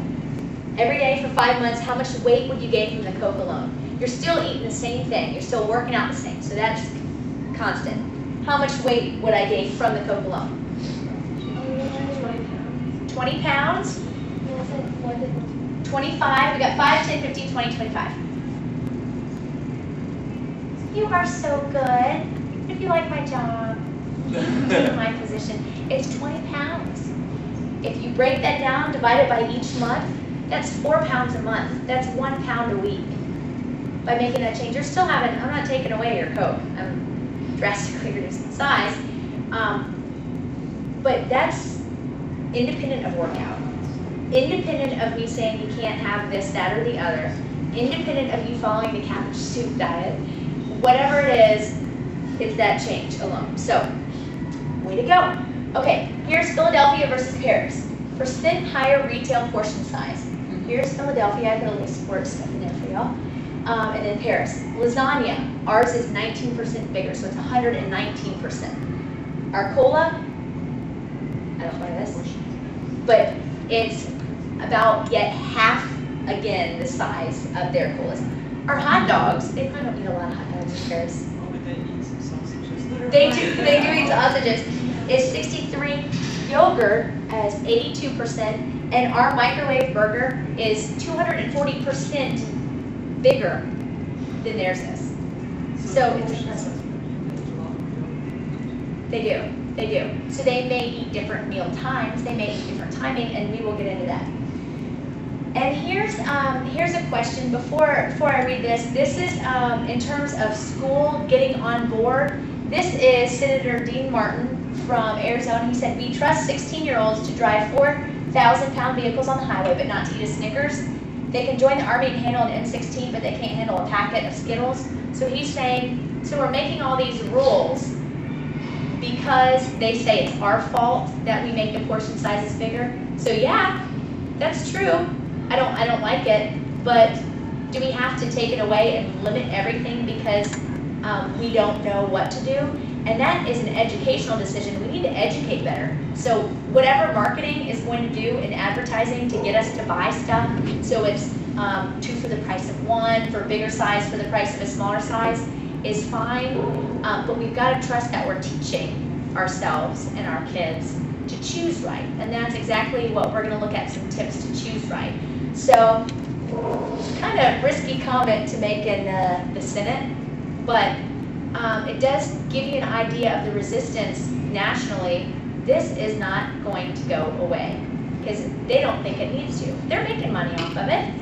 Every day for five months, how much weight would you gain from the Coke alone? You're still eating the same thing, you're still working out the same, so that's constant. How much weight would I gain from the Coke alone? 20 pounds? 25, we got 5, 10, 15, 20, 25. You are so good. If you like my job, (laughs) take my position. It's 20 pounds. If you break that down, divide it by each month, that's four pounds a month. That's one pound a week. By making that change, you're still having, I'm not taking away your Coke. I'm drastically reducing the size. Um, but that's independent of workout independent of me saying you can't have this, that, or the other, independent of you following the cabbage soup diet, whatever it is, it's that change alone. So, way to go. Okay, here's Philadelphia versus Paris. Percent higher retail portion size. Here's Philadelphia. I put a little stuff in there for y'all. Um, and then Paris. Lasagna, ours is 19% bigger, so it's 119%. Our cola, I don't buy this, but it's about yet half again the size of their colas. Our hot dogs, they probably don't eat a lot of hot dogs in Paris. They eat some are. They do, they do eat sausages. It's 63, yogurt has 82%, and our microwave burger is 240% bigger than theirs is. So it's impressive. They do, they do. So they may eat different meal times, they may eat different timing, and we will get into that. And here's, um, here's a question before, before I read this. This is, um, in terms of school getting on board. This is Senator Dean Martin from Arizona. He said, we trust 16-year-olds to drive 4,000 pound vehicles on the highway, but not to eat a Snickers. They can join the Army and handle an M16, but they can't handle a packet of Skittles. So he's saying, so we're making all these rules because they say it's our fault that we make the portion sizes bigger. So yeah, that's true. I don't, I don't like it, but do we have to take it away and limit everything because um, we don't know what to do? And that is an educational decision. We need to educate better. So whatever marketing is going to do in advertising to get us to buy stuff, so it's um, two for the price of one, for a bigger size for the price of a smaller size, is fine. Um, but we've got to trust that we're teaching ourselves and our kids to choose right. And that's exactly what we're going to look at some tips to choose right. So, kind of risky comment to make in uh, the Senate, but um, it does give you an idea of the resistance nationally. This is not going to go away because they don't think it needs to. They're making money off of it.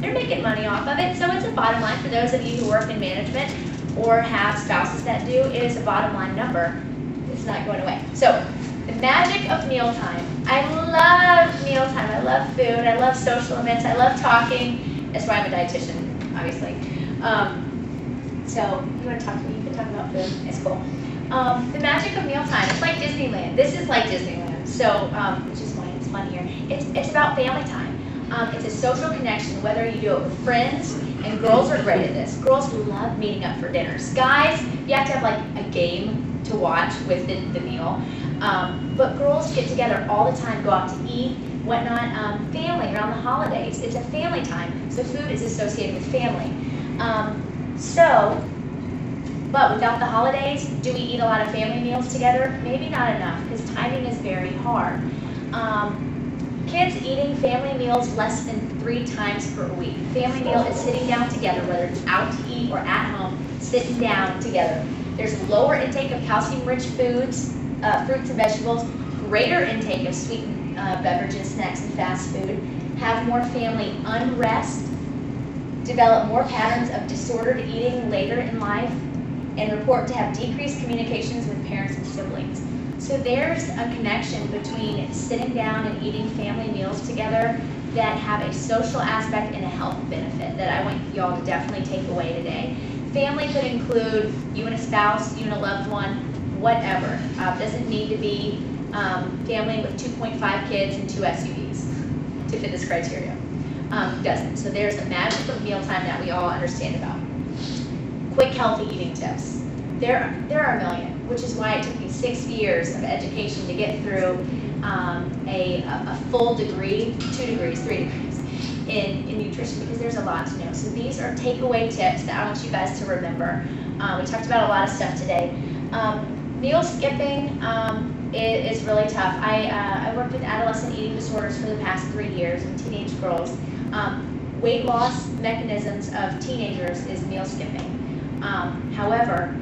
They're making money off of it, so it's a bottom line for those of you who work in management or have spouses that do. It is a bottom line number. It's not going away. So, the magic of mealtime. I love mealtime. I love food. I love social events. I love talking. That's why I'm a dietitian, obviously. Um, so, you want to talk to me? You can talk about food. It's cool. Um, the magic of mealtime. It's like Disneyland. This is like Disneyland. So, um, which is why it's fun here. It's, it's about family time. Um, it's a social connection, whether you do it with friends, and girls are great at this. Girls love meeting up for dinners. Guys, you have to have like a game to watch with the, the meal. Um, but girls get together all the time, go out to eat, whatnot. Um, family around the holidays. It's a family time. So food is associated with family. Um, so, but without the holidays, do we eat a lot of family meals together? Maybe not enough because timing is very hard. Um, Kids eating family meals less than three times per week. Family meal is sitting down together, whether it's out to eat or at home, sitting down together. There's lower intake of calcium-rich foods, uh, fruits and vegetables, greater intake of sweetened uh, beverages, snacks, and fast food, have more family unrest, develop more patterns of disordered eating later in life, and report to have decreased communications with parents and siblings. So there's a connection between sitting down and eating family meals together that have a social aspect and a health benefit that I want y'all to definitely take away today. Family could include you and a spouse, you and a loved one, whatever. Uh, doesn't need to be um, family with 2.5 kids and two SUVs to fit this criteria. Um, doesn't. So there's a magic of mealtime that we all understand about. Quick healthy eating tips. There, there are a million, which is why it took me six years of education to get through um, a, a, a full degree, two degrees, three degrees in, in nutrition because there's a lot to know. So these are takeaway tips that I want you guys to remember. Um, we talked about a lot of stuff today. Um, meal skipping um, is, is really tough. I, uh, I worked with adolescent eating disorders for the past three years and teenage girls. Um, weight loss mechanisms of teenagers is meal skipping. Um, however,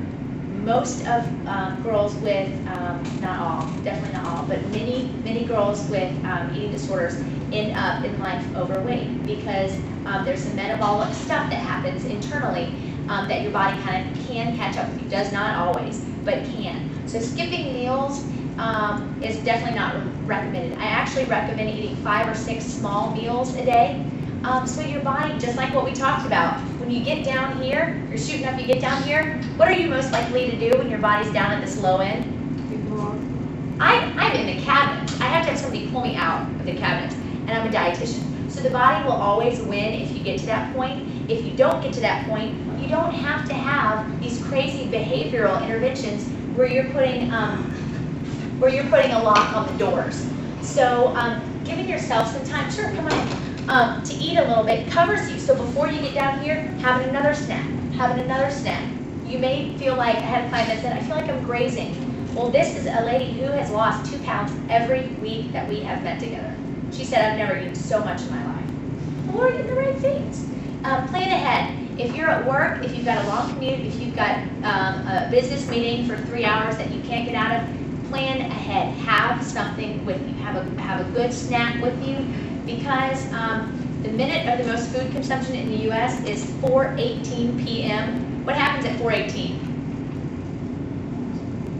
most of um, girls with, um, not all, definitely not all, but many, many girls with um, eating disorders end up in life overweight because there's some metabolic stuff that happens internally that your body kind of can catch up with you. Does not always, but can. So skipping meals um, is definitely not recommended. I actually recommend eating five or six small meals a day. Um, so your body, just like what we talked about, when you get down here, you're shooting up, you get down here, what are you most likely to do when your body's down at this low end? I, I'm in the cabinet. I have to have somebody pull me out of the cabinet, and I'm a dietitian. So the body will always win if you get to that point. If you don't get to that point, you don't have to have these crazy behavioral interventions where you're putting, um, where you're putting a lock on the doors. So, um, giving yourself some time, sure, come on um, to eat a little bit covers you. So before you get down here, having another snack, having another snack. You may feel like, I had a client that said, I feel like I'm grazing. Well, this is a lady who has lost two pounds every week that we have met together. She said, I've never eaten so much in my life. Well, we're eating the right things. Um, plan ahead. If you're at work, if you've got a long commute, if you've got um, a business meeting for three hours that you can't get out of, plan ahead. Have something with you. Have a have a good snack with you, because um, the minute of the most food consumption in the U.S. is 4:18 p.m. What happens at 4:18?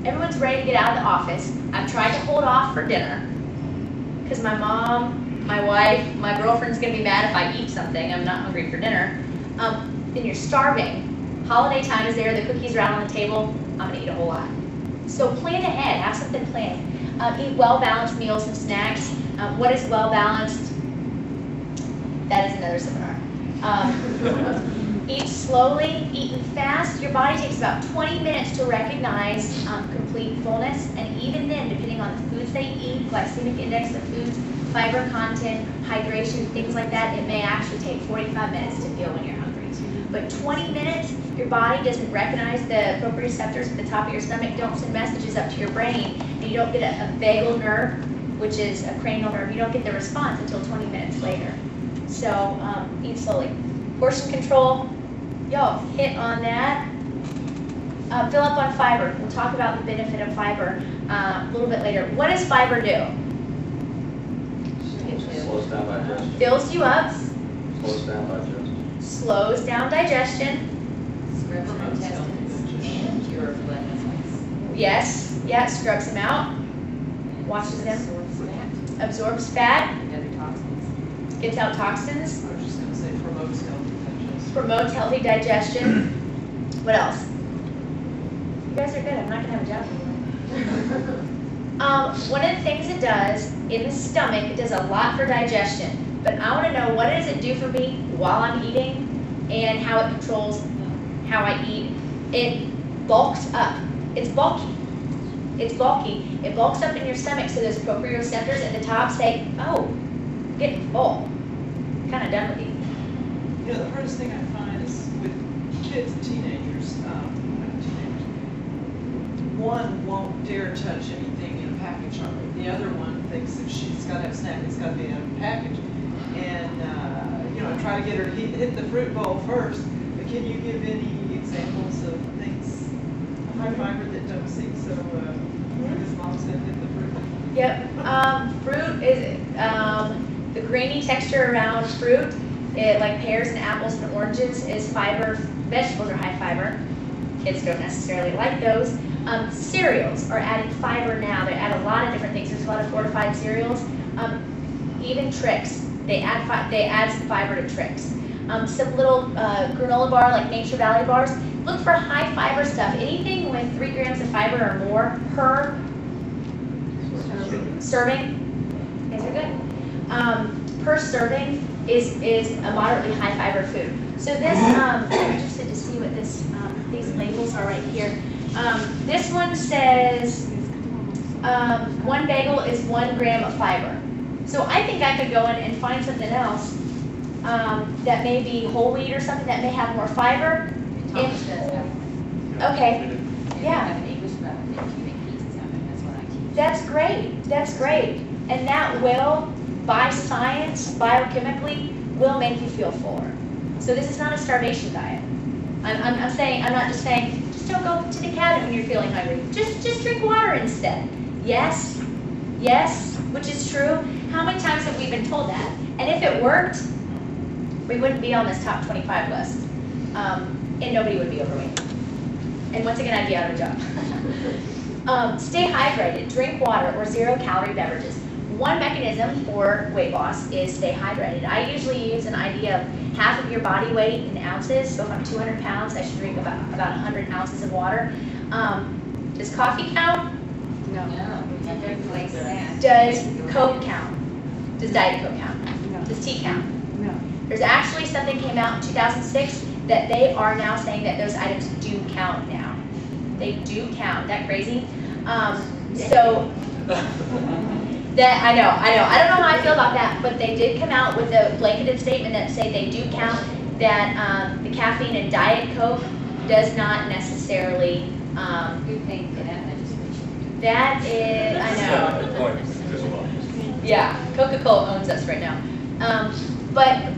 Everyone's ready to get out of the office. I've tried to hold off for dinner because my mom, my wife, my girlfriend's gonna be mad if I eat something. I'm not hungry for dinner. Um, then you're starving. Holiday time is there. The cookies are out on the table. I'm gonna eat a whole lot. So plan ahead. Have something planned. Uh, eat well balanced meals and snacks. Um, what is well balanced? That is another seminar. Um, (laughs) eat slowly, eating fast. Your body takes about 20 minutes to recognize um, complete fullness, and even then, depending on the foods they eat, glycemic index of foods, fiber content, hydration, things like that, it may actually take 45 minutes to feel when you're hungry. But 20 minutes, your body doesn't recognize the proprioceptors at the top of your stomach, don't send messages up to your brain, and you don't get a, a vagal nerve, which is a cranial nerve, you don't get the response until 20 minutes later. So um, eat slowly. Portion control, y'all hit on that. Uh, fill up on fiber. We'll talk about the benefit of fiber uh, a little bit later. What does fiber do? Slows down digestion, Fills you up, slows down digestion. slows down digestion. Scrubs your intestines and your blood vessels. Yes, yeah, scrubs them out, washes them, Absorbs fat absorbs fat, and other toxins. gets out toxins, I was just gonna say promotes healthy digestion. promotes healthy digestion. What else? You guys are good. I'm not gonna have a job anymore. (laughs) Um, one of the things it does in the stomach, it does a lot for digestion. But I want to know what does it do for me while I'm eating, and how it controls how I eat. It bulks up. It's bulky. It's bulky. It bulks up in your stomach, so those proprioceptors at the top say, "Oh, getting full." Kind of done with you. You know, the hardest thing I find is with kids and teenagers, um, teenagers, one won't dare touch anything in a package hardly. The other one if she's gotta have a snack, it's gotta be in a package. And, uh, you know, try to get her to hit, hit the fruit bowl first, but can you give any examples of things, high fiber that don't seem so, uh, as mom said, hit the fruit bowl? Yep. Um, fruit is um, the grainy texture around fruit, it, like pears and apples and oranges, is fiber. Vegetables are high fiber. Kids don't necessarily like those. Um, cereals are adding fiber now. They add a lot of different things. There's a lot of fortified cereals. Um, even Trix, they add fi- they add some fiber to Trix. Um, some little uh, granola bar like Nature Valley bars. Look for high fiber stuff. Anything with three grams of fiber or more per serving. These are good. Um, per serving is is a moderately high fiber food. So this, um, I'm interested to see what this um, these labels are right here. Um, this one says um, one bagel is one gram of fiber. So I think I could go in and find something else um, that may be whole wheat or something that may have more fiber. Have. Okay, Yeah. I have an English muffin that you make pieces out of, that's what I teach. That's great. That's great. And that will, by science, biochemically, will make you feel fuller. So this is not a starvation diet. I'm, I'm, I'm saying, I'm not just saying, don't go to the cabinet when you're feeling hungry. Just, just drink water instead. Yes, yes, which is true. How many times have we been told that? And if it worked, we wouldn't be on this top 25 list. Um, and nobody would be overweight. And once again, I'd be out of a job. (laughs) um, stay hydrated, drink water or zero calorie beverages. One mechanism for weight loss is stay hydrated. I usually use an idea of half of your body weight in ounces. So if I'm 200 pounds, I should drink about, about 100 ounces of water. Um, does coffee count? No, we have to replace that. Does Coke count? Does Diet Coke count? No. Does tea count? No. There's actually something came out in 2006 that they are now saying that those items do count now. They do count. Isn't that crazy? Um, so (laughs) that I know, I know. I don't know how I feel about that, but they did come out with a blanketed statement that say they do count that um, the caffeine in Diet Coke does not necessarily. Um, Who paid for that legislation? that is, I know. There's a lot. Yeah, Coca-Cola owns us right now. Um, but,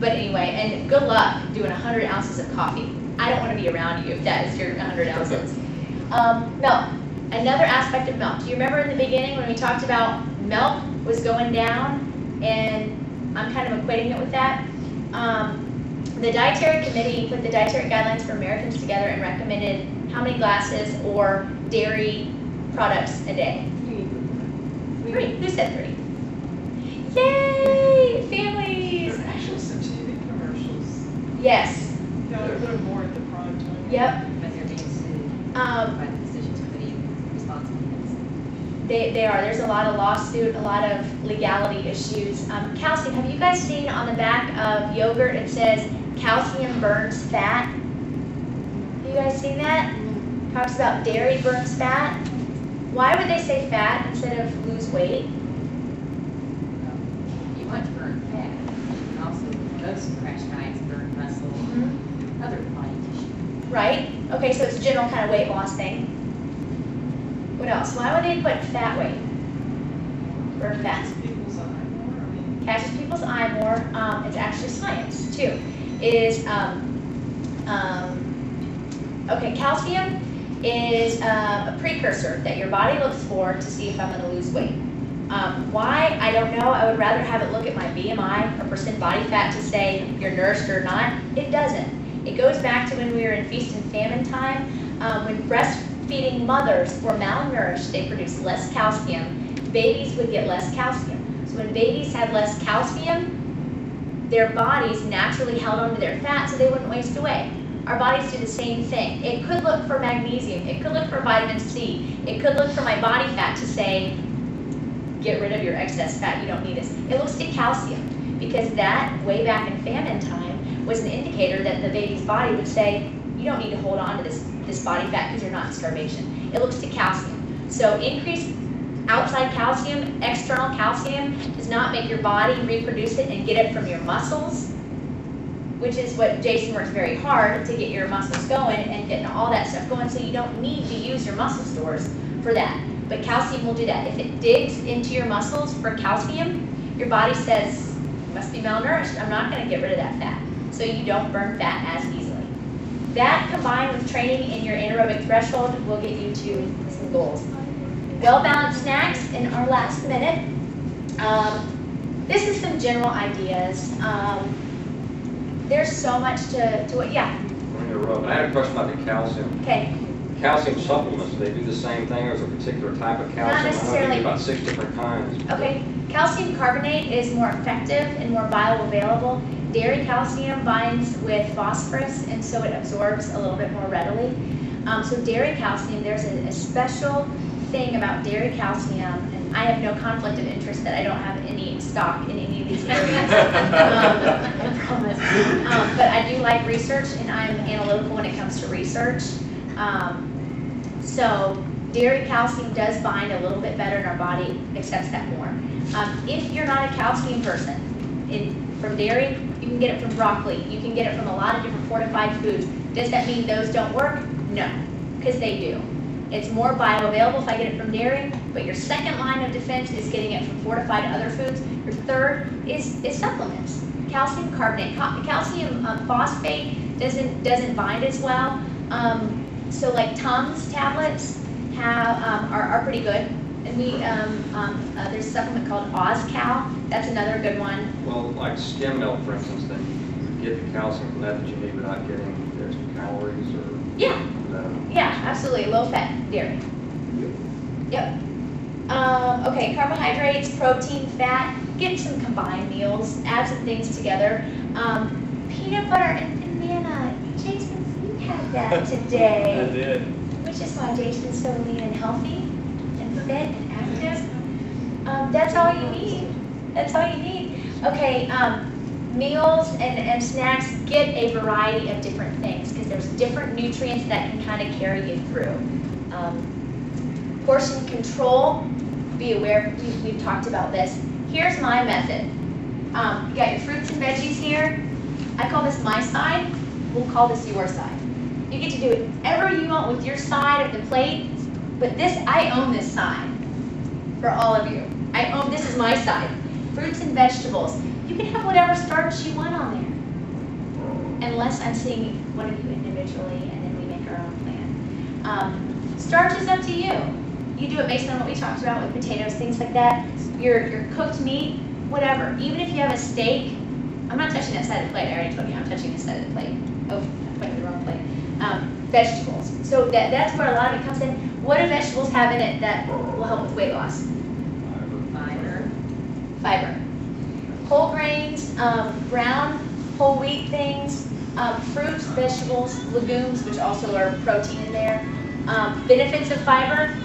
but anyway, and good luck doing 100 ounces of coffee. I don't want to be around you if that is your 100 ounces. (laughs) Um, milk. Another aspect of milk. Do you remember in the beginning when we talked about milk was going down, and I'm kind of equating it with that. Um, the dietary committee put the dietary guidelines for Americans together and recommended how many glasses or dairy products a day. Three. Who said three? Yay! Families! There's actually some TV commercials. Yes. Y'all put more at the prime time. Yep. But they're being sued Um, by the Physicians committee responsible. They, they are. There's a lot of lawsuit, a lot of legality issues. Um, calcium. Have you guys seen on the back of yogurt it says calcium burns fat? Have you guys seen that? Talks about dairy burns fat. Why would they say fat instead of lose weight? You want to burn fat, you can also, those crash diets burn muscle, other body tissue. Right? Okay, so it's a general kind of weight loss thing. What else? Why would they put fat weight? Burn fat. People's eye more, I catches people's eye more. Um, it's actually science too. Is um, um, okay, calcium is um, a precursor that your body looks for to see if I'm going to lose weight. Um, why? I don't know. I would rather have it look at my BMI or percent body fat to say you're nourished or not. It doesn't. It goes back to when we were in feast and famine time. Um, when breastfeeding mothers were malnourished, they produced less calcium. Babies would get less calcium. So when babies had less calcium, their bodies naturally held onto their fat so they wouldn't waste away. Our bodies do the same thing. It could look for magnesium, it could look for vitamin C, it could look for my body fat to say, get rid of your excess fat, you don't need this. It looks to calcium because that, way back in famine time, was an indicator that the baby's body would say, you don't need to hold on to this, this body fat because you're not in starvation. It looks to calcium. So increased outside calcium, external calcium, does not make your body reproduce it and get it from your muscles, which is what Jason works very hard to get your muscles going and getting all that stuff going, so you don't need to use your muscle stores for that. But calcium will do that. If it digs into your muscles for calcium, your body says, must be malnourished, I'm not gonna get rid of that fat. So you don't burn fat as easily. That combined with training in your anaerobic threshold will get you to some goals. Well-balanced snacks in our last minute. Um, this is some general ideas. Um, there's so much to, to what, yeah. I had a question about the calcium. okay. Calcium supplements, do they do the same thing or is it a particular type of calcium? Know necessarily. about six different kinds. Okay, calcium carbonate is more effective and more bioavailable. Dairy calcium binds with phosphorus and so it absorbs a little bit more readily. Um, so dairy calcium, there's a, a special thing about dairy calcium, and I have no conflict of interest that I don't have any stock in any of these areas. (laughs) um, I promise. Um, but I do like research and I'm analytical when it comes to research. Um, so dairy calcium does bind a little bit better and our body accepts that more. Um, if you're not a calcium person, in, from dairy, you can get it from broccoli, you can get it from a lot of different fortified foods. Does that mean those don't work? No, because they do. It's more bioavailable if I get it from dairy, but your second line of defense is getting it from fortified other foods. Your third is, is supplements. Calcium carbonate, Cal- calcium um, phosphate doesn't, doesn't bind as well. Um, so like Tums tablets have, um, are, are pretty good. And we, um, um, uh, there's a supplement called Os-Cal, that's another good one. Well, like skim milk, for instance, then you get the calcium from that that you need without getting the extra calories or Yeah, yeah, absolutely, low fat dairy. Yep. Um, okay, carbohydrates, protein, fat, get some combined meals, add some things together. Um, peanut butter and banana, Jason, you had that (laughs) today. I did. Which is why Jason's so lean and healthy and active. Um, that's all you need. That's all you need. Okay, um, meals and, and snacks get a variety of different things, because there's different nutrients that can kind of carry you through. Um, Portion control, be aware, we, we've talked about this. Here's my method. Um, you got your fruits and veggies here. I call this my side, we'll call this your side. You get to do whatever you want with your side of the plate, but this, I own this side for all of you. I own, this is my side. Fruits and vegetables. You can have whatever starch you want on there. Unless I'm seeing one of you individually and then we make our own plan. Um, starch is up to you. You do it based on what we talked about with potatoes, things like that. Your, your cooked meat, whatever. Even if you have a steak, I'm not touching that side of the plate. I already told you I'm touching this side of the plate. Oh, I pointed the wrong plate. Um, vegetables. So that, that's where a lot of it comes in. What do vegetables have in it that will help with weight loss? Fiber. fiber. Whole grains, um, brown, whole wheat things, um, fruits, vegetables, legumes, which also are protein in there. Um, benefits of fiber,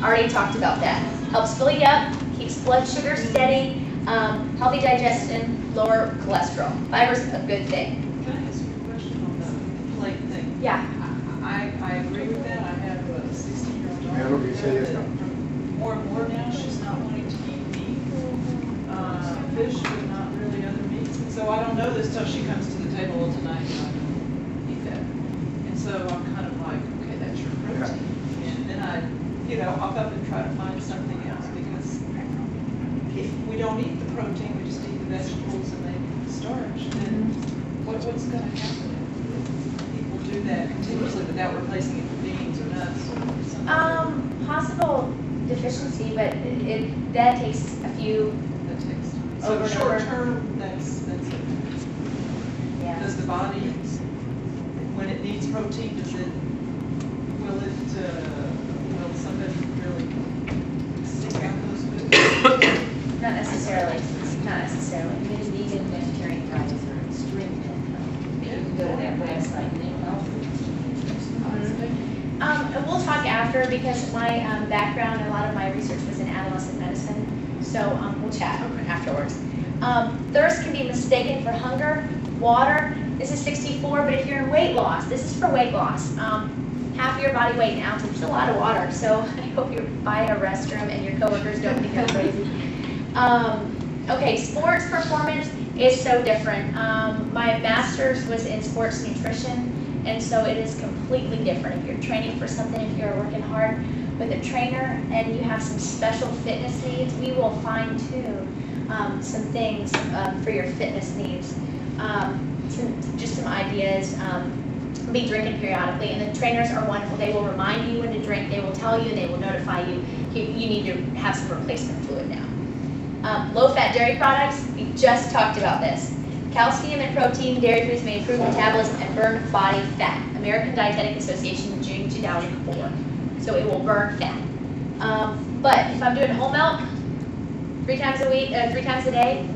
already talked about that. Helps fill you up, keeps blood sugar steady, um, healthy digestion, lower cholesterol. Fiber's a good thing. Can I ask you a question on the plate thing? Yeah. I, I agree with that, I have a sixteen-year-old daughter. You say yes, that. More and more now, she's not wanting to eat meat, uh, fish, but not really other meats. And so I don't know this till she comes to the table tonight, and I don't eat that. And so I'm kind of like, okay, that's your protein. And then I, you know, hop up and try to find something else, because if we don't eat the protein, we just eat the vegetables and maybe the starch, then what, what's gonna happen if people do that continuously without replacing it with beans or nuts? Um, possible deficiency, but it, it- that takes a few, That takes, Over so short term, that's, that's it. yeah. Does the body, when it needs protein, does it, will it, uh, will somebody really seek out those foods? Not necessarily, not necessarily. I mean, vegan, vegetarian diets are extremely different. You can go to that website and they will. Um, and we'll talk after because my um, background, a lot of my research was in adolescent medicine. So um, we'll chat afterwards. Um, thirst can be mistaken for hunger. Water, this is 64, but if you're in weight loss, this is for weight loss. Um, half your body weight in ounces, it's a lot of water. So (laughs) I hope you're by a restroom and your coworkers don't think you're crazy. Um, okay, sports performance is so different. Um, my master's was in sports nutrition. And so it is completely different. If you're training for something, if you're working hard with a trainer and you have some special fitness needs, we will fine tune um, some things um, for your fitness needs. Um, some, just some ideas. Um, be drinking periodically, and the trainers are wonderful. They will remind you when to drink. They will tell you. They will notify you. You, you need to have some replacement fluid now. Um, low-fat dairy products. We just talked about this. Calcium and protein dairy foods may improve metabolism and burn body fat. American Dietetic Association, June 2004. So it will burn fat. Um, but if I'm doing whole milk three times a week, uh, three times a day,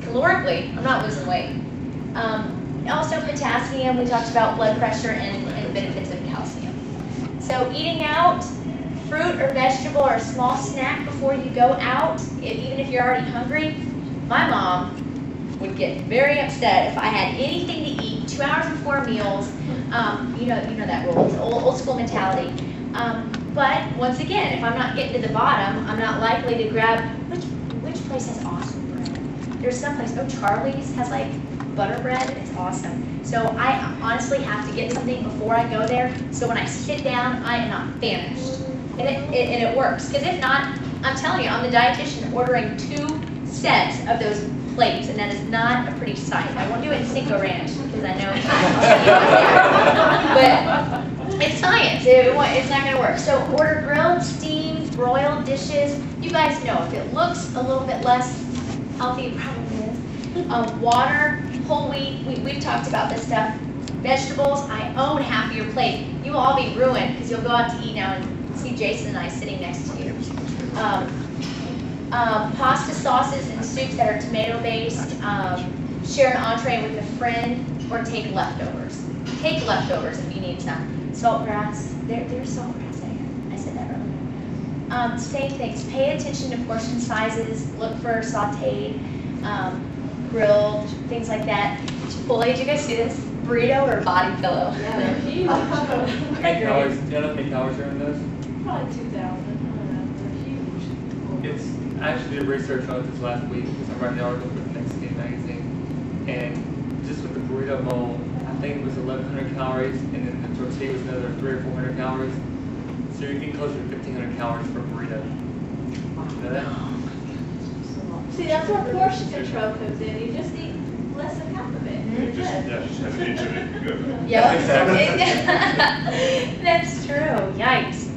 calorically, I'm not losing weight. Um, also potassium, we talked about blood pressure and, and benefits of calcium. So eating out, fruit or vegetable or a small snack before you go out, e- even if you're already hungry. My mom would get very upset if I had anything to eat, two hours before meals. Um, you know, you know that rule, it's old, old school mentality. Um, but once again, if I'm not getting to the bottom, I'm not likely to grab which which place has awesome bread. There's some place, oh Charlie's has like butter bread, it's awesome. So I honestly have to get something before I go there, so when I sit down, I am not famished. And it, it and it works, because if not, I'm telling you, I'm the dietitian ordering two sets of those plates, and that is not a pretty sight. I won't do it in Cinco Ranch, because I know it's (laughs) But it's science, it, won't- it's not gonna work. So order grilled, steamed, broiled dishes. You guys know, if it looks a little bit less healthy, it probably is. Um, water, whole wheat, we, we've talked about this stuff. Vegetables, I own half of your plate. You will all be ruined, because you'll go out to eat now and see Jason and I sitting next to you. Um, um, pasta sauces and soups that are tomato-based, um, share an entree with a friend, or take leftovers. Take leftovers if you need some. Saltgrass, there, there's saltgrass in here, I said that earlier. Um, same things, pay attention to portion sizes, look for sauteed. Um, grilled, things like that. Chipotle, did you guys see this? Burrito or body pillow? Yeah, they're huge. (laughs) How many calories, do you know how many calories are in those? Probably two thousand, I don't know, they're huge. It's, I actually did research on it this last week, because I'm writing the article for the next Skin magazine. And just with the burrito bowl, I think it was eleven hundred calories, and then the tortilla was another three or four hundred calories. So you're getting closer to fifteen hundred calories per burrito. You know that? See, that's where portion control comes in, you just eat less than half of it. You're You just, good. just have an inch of it, good. (laughs) Yep. That's true, yikes,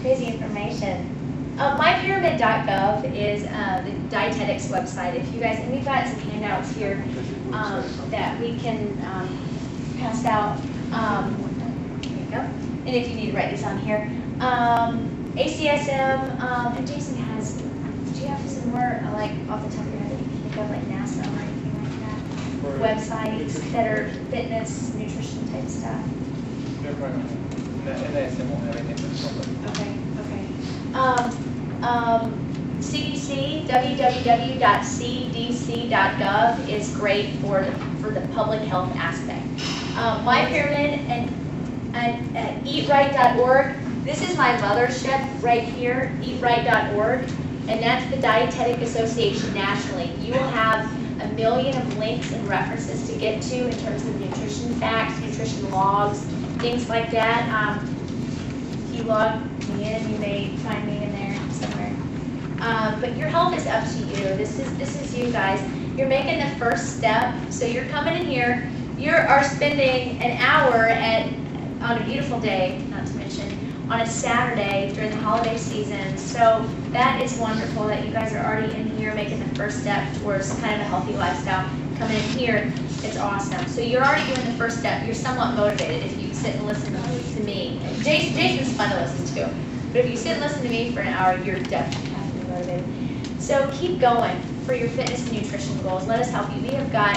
(laughs) crazy information. Uh, mypyramid.gov is, uh, the dietetics website, if you guys, and we've got some handouts here, um, that we can, um, pass out, um, here you go, and if you need to write these on here. Um, ACSM, um, and Jason has, do you have some more, like, off the top of your head that you can think of, like NASM or anything like that? Websites that are fitness, nutrition type stuff? And NASM won't have anything for the public. Okay, okay. Um, CDC, www.cdc.gov is great for, for the public health aspect. Um, My Pyramid and, and eatright.org, this is my mothership right here, eatright.org, and that's the Dietetic Association nationally. You will have a million of links and references to get to in terms of nutrition facts, nutrition logs, things like that. Um, if you log me in, you may find me in. Um, but your health is up to you. This is this is you guys. You're making the first step. So you're coming in here. You are spending an hour at on a beautiful day, not to mention on a Saturday during the holiday season. So that is wonderful that you guys are already in here making the first step towards kind of a healthy lifestyle. Coming in here, it's awesome. So you're already doing the first step. You're somewhat motivated if you sit and listen to me. Jason, Jason's fun to listen to. But if you sit and listen to me for an hour, you're definitely motivated. So keep going for your fitness and nutrition goals. Let us help you. We have got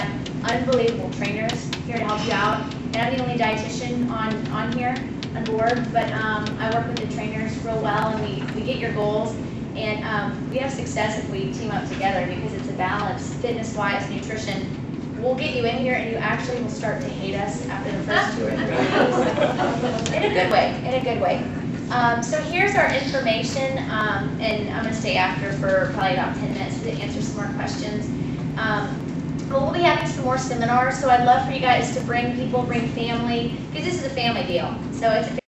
unbelievable trainers here to help you out. And I'm the only dietitian on, on here, on board, but um, I work with the trainers real well and we, we get your goals. And um, we have success if we team up together because it's a balance, fitness-wise, nutrition. We'll get you in here and you actually will start to hate us after the first two or three weeks. (laughs) In a good way, in a good way. Um, so here's our information, um, and I'm gonna stay after for probably about ten minutes to answer some more questions. Um, but we'll be having some more seminars, so I'd love for you guys to bring people, bring family, because this is a family deal. So it's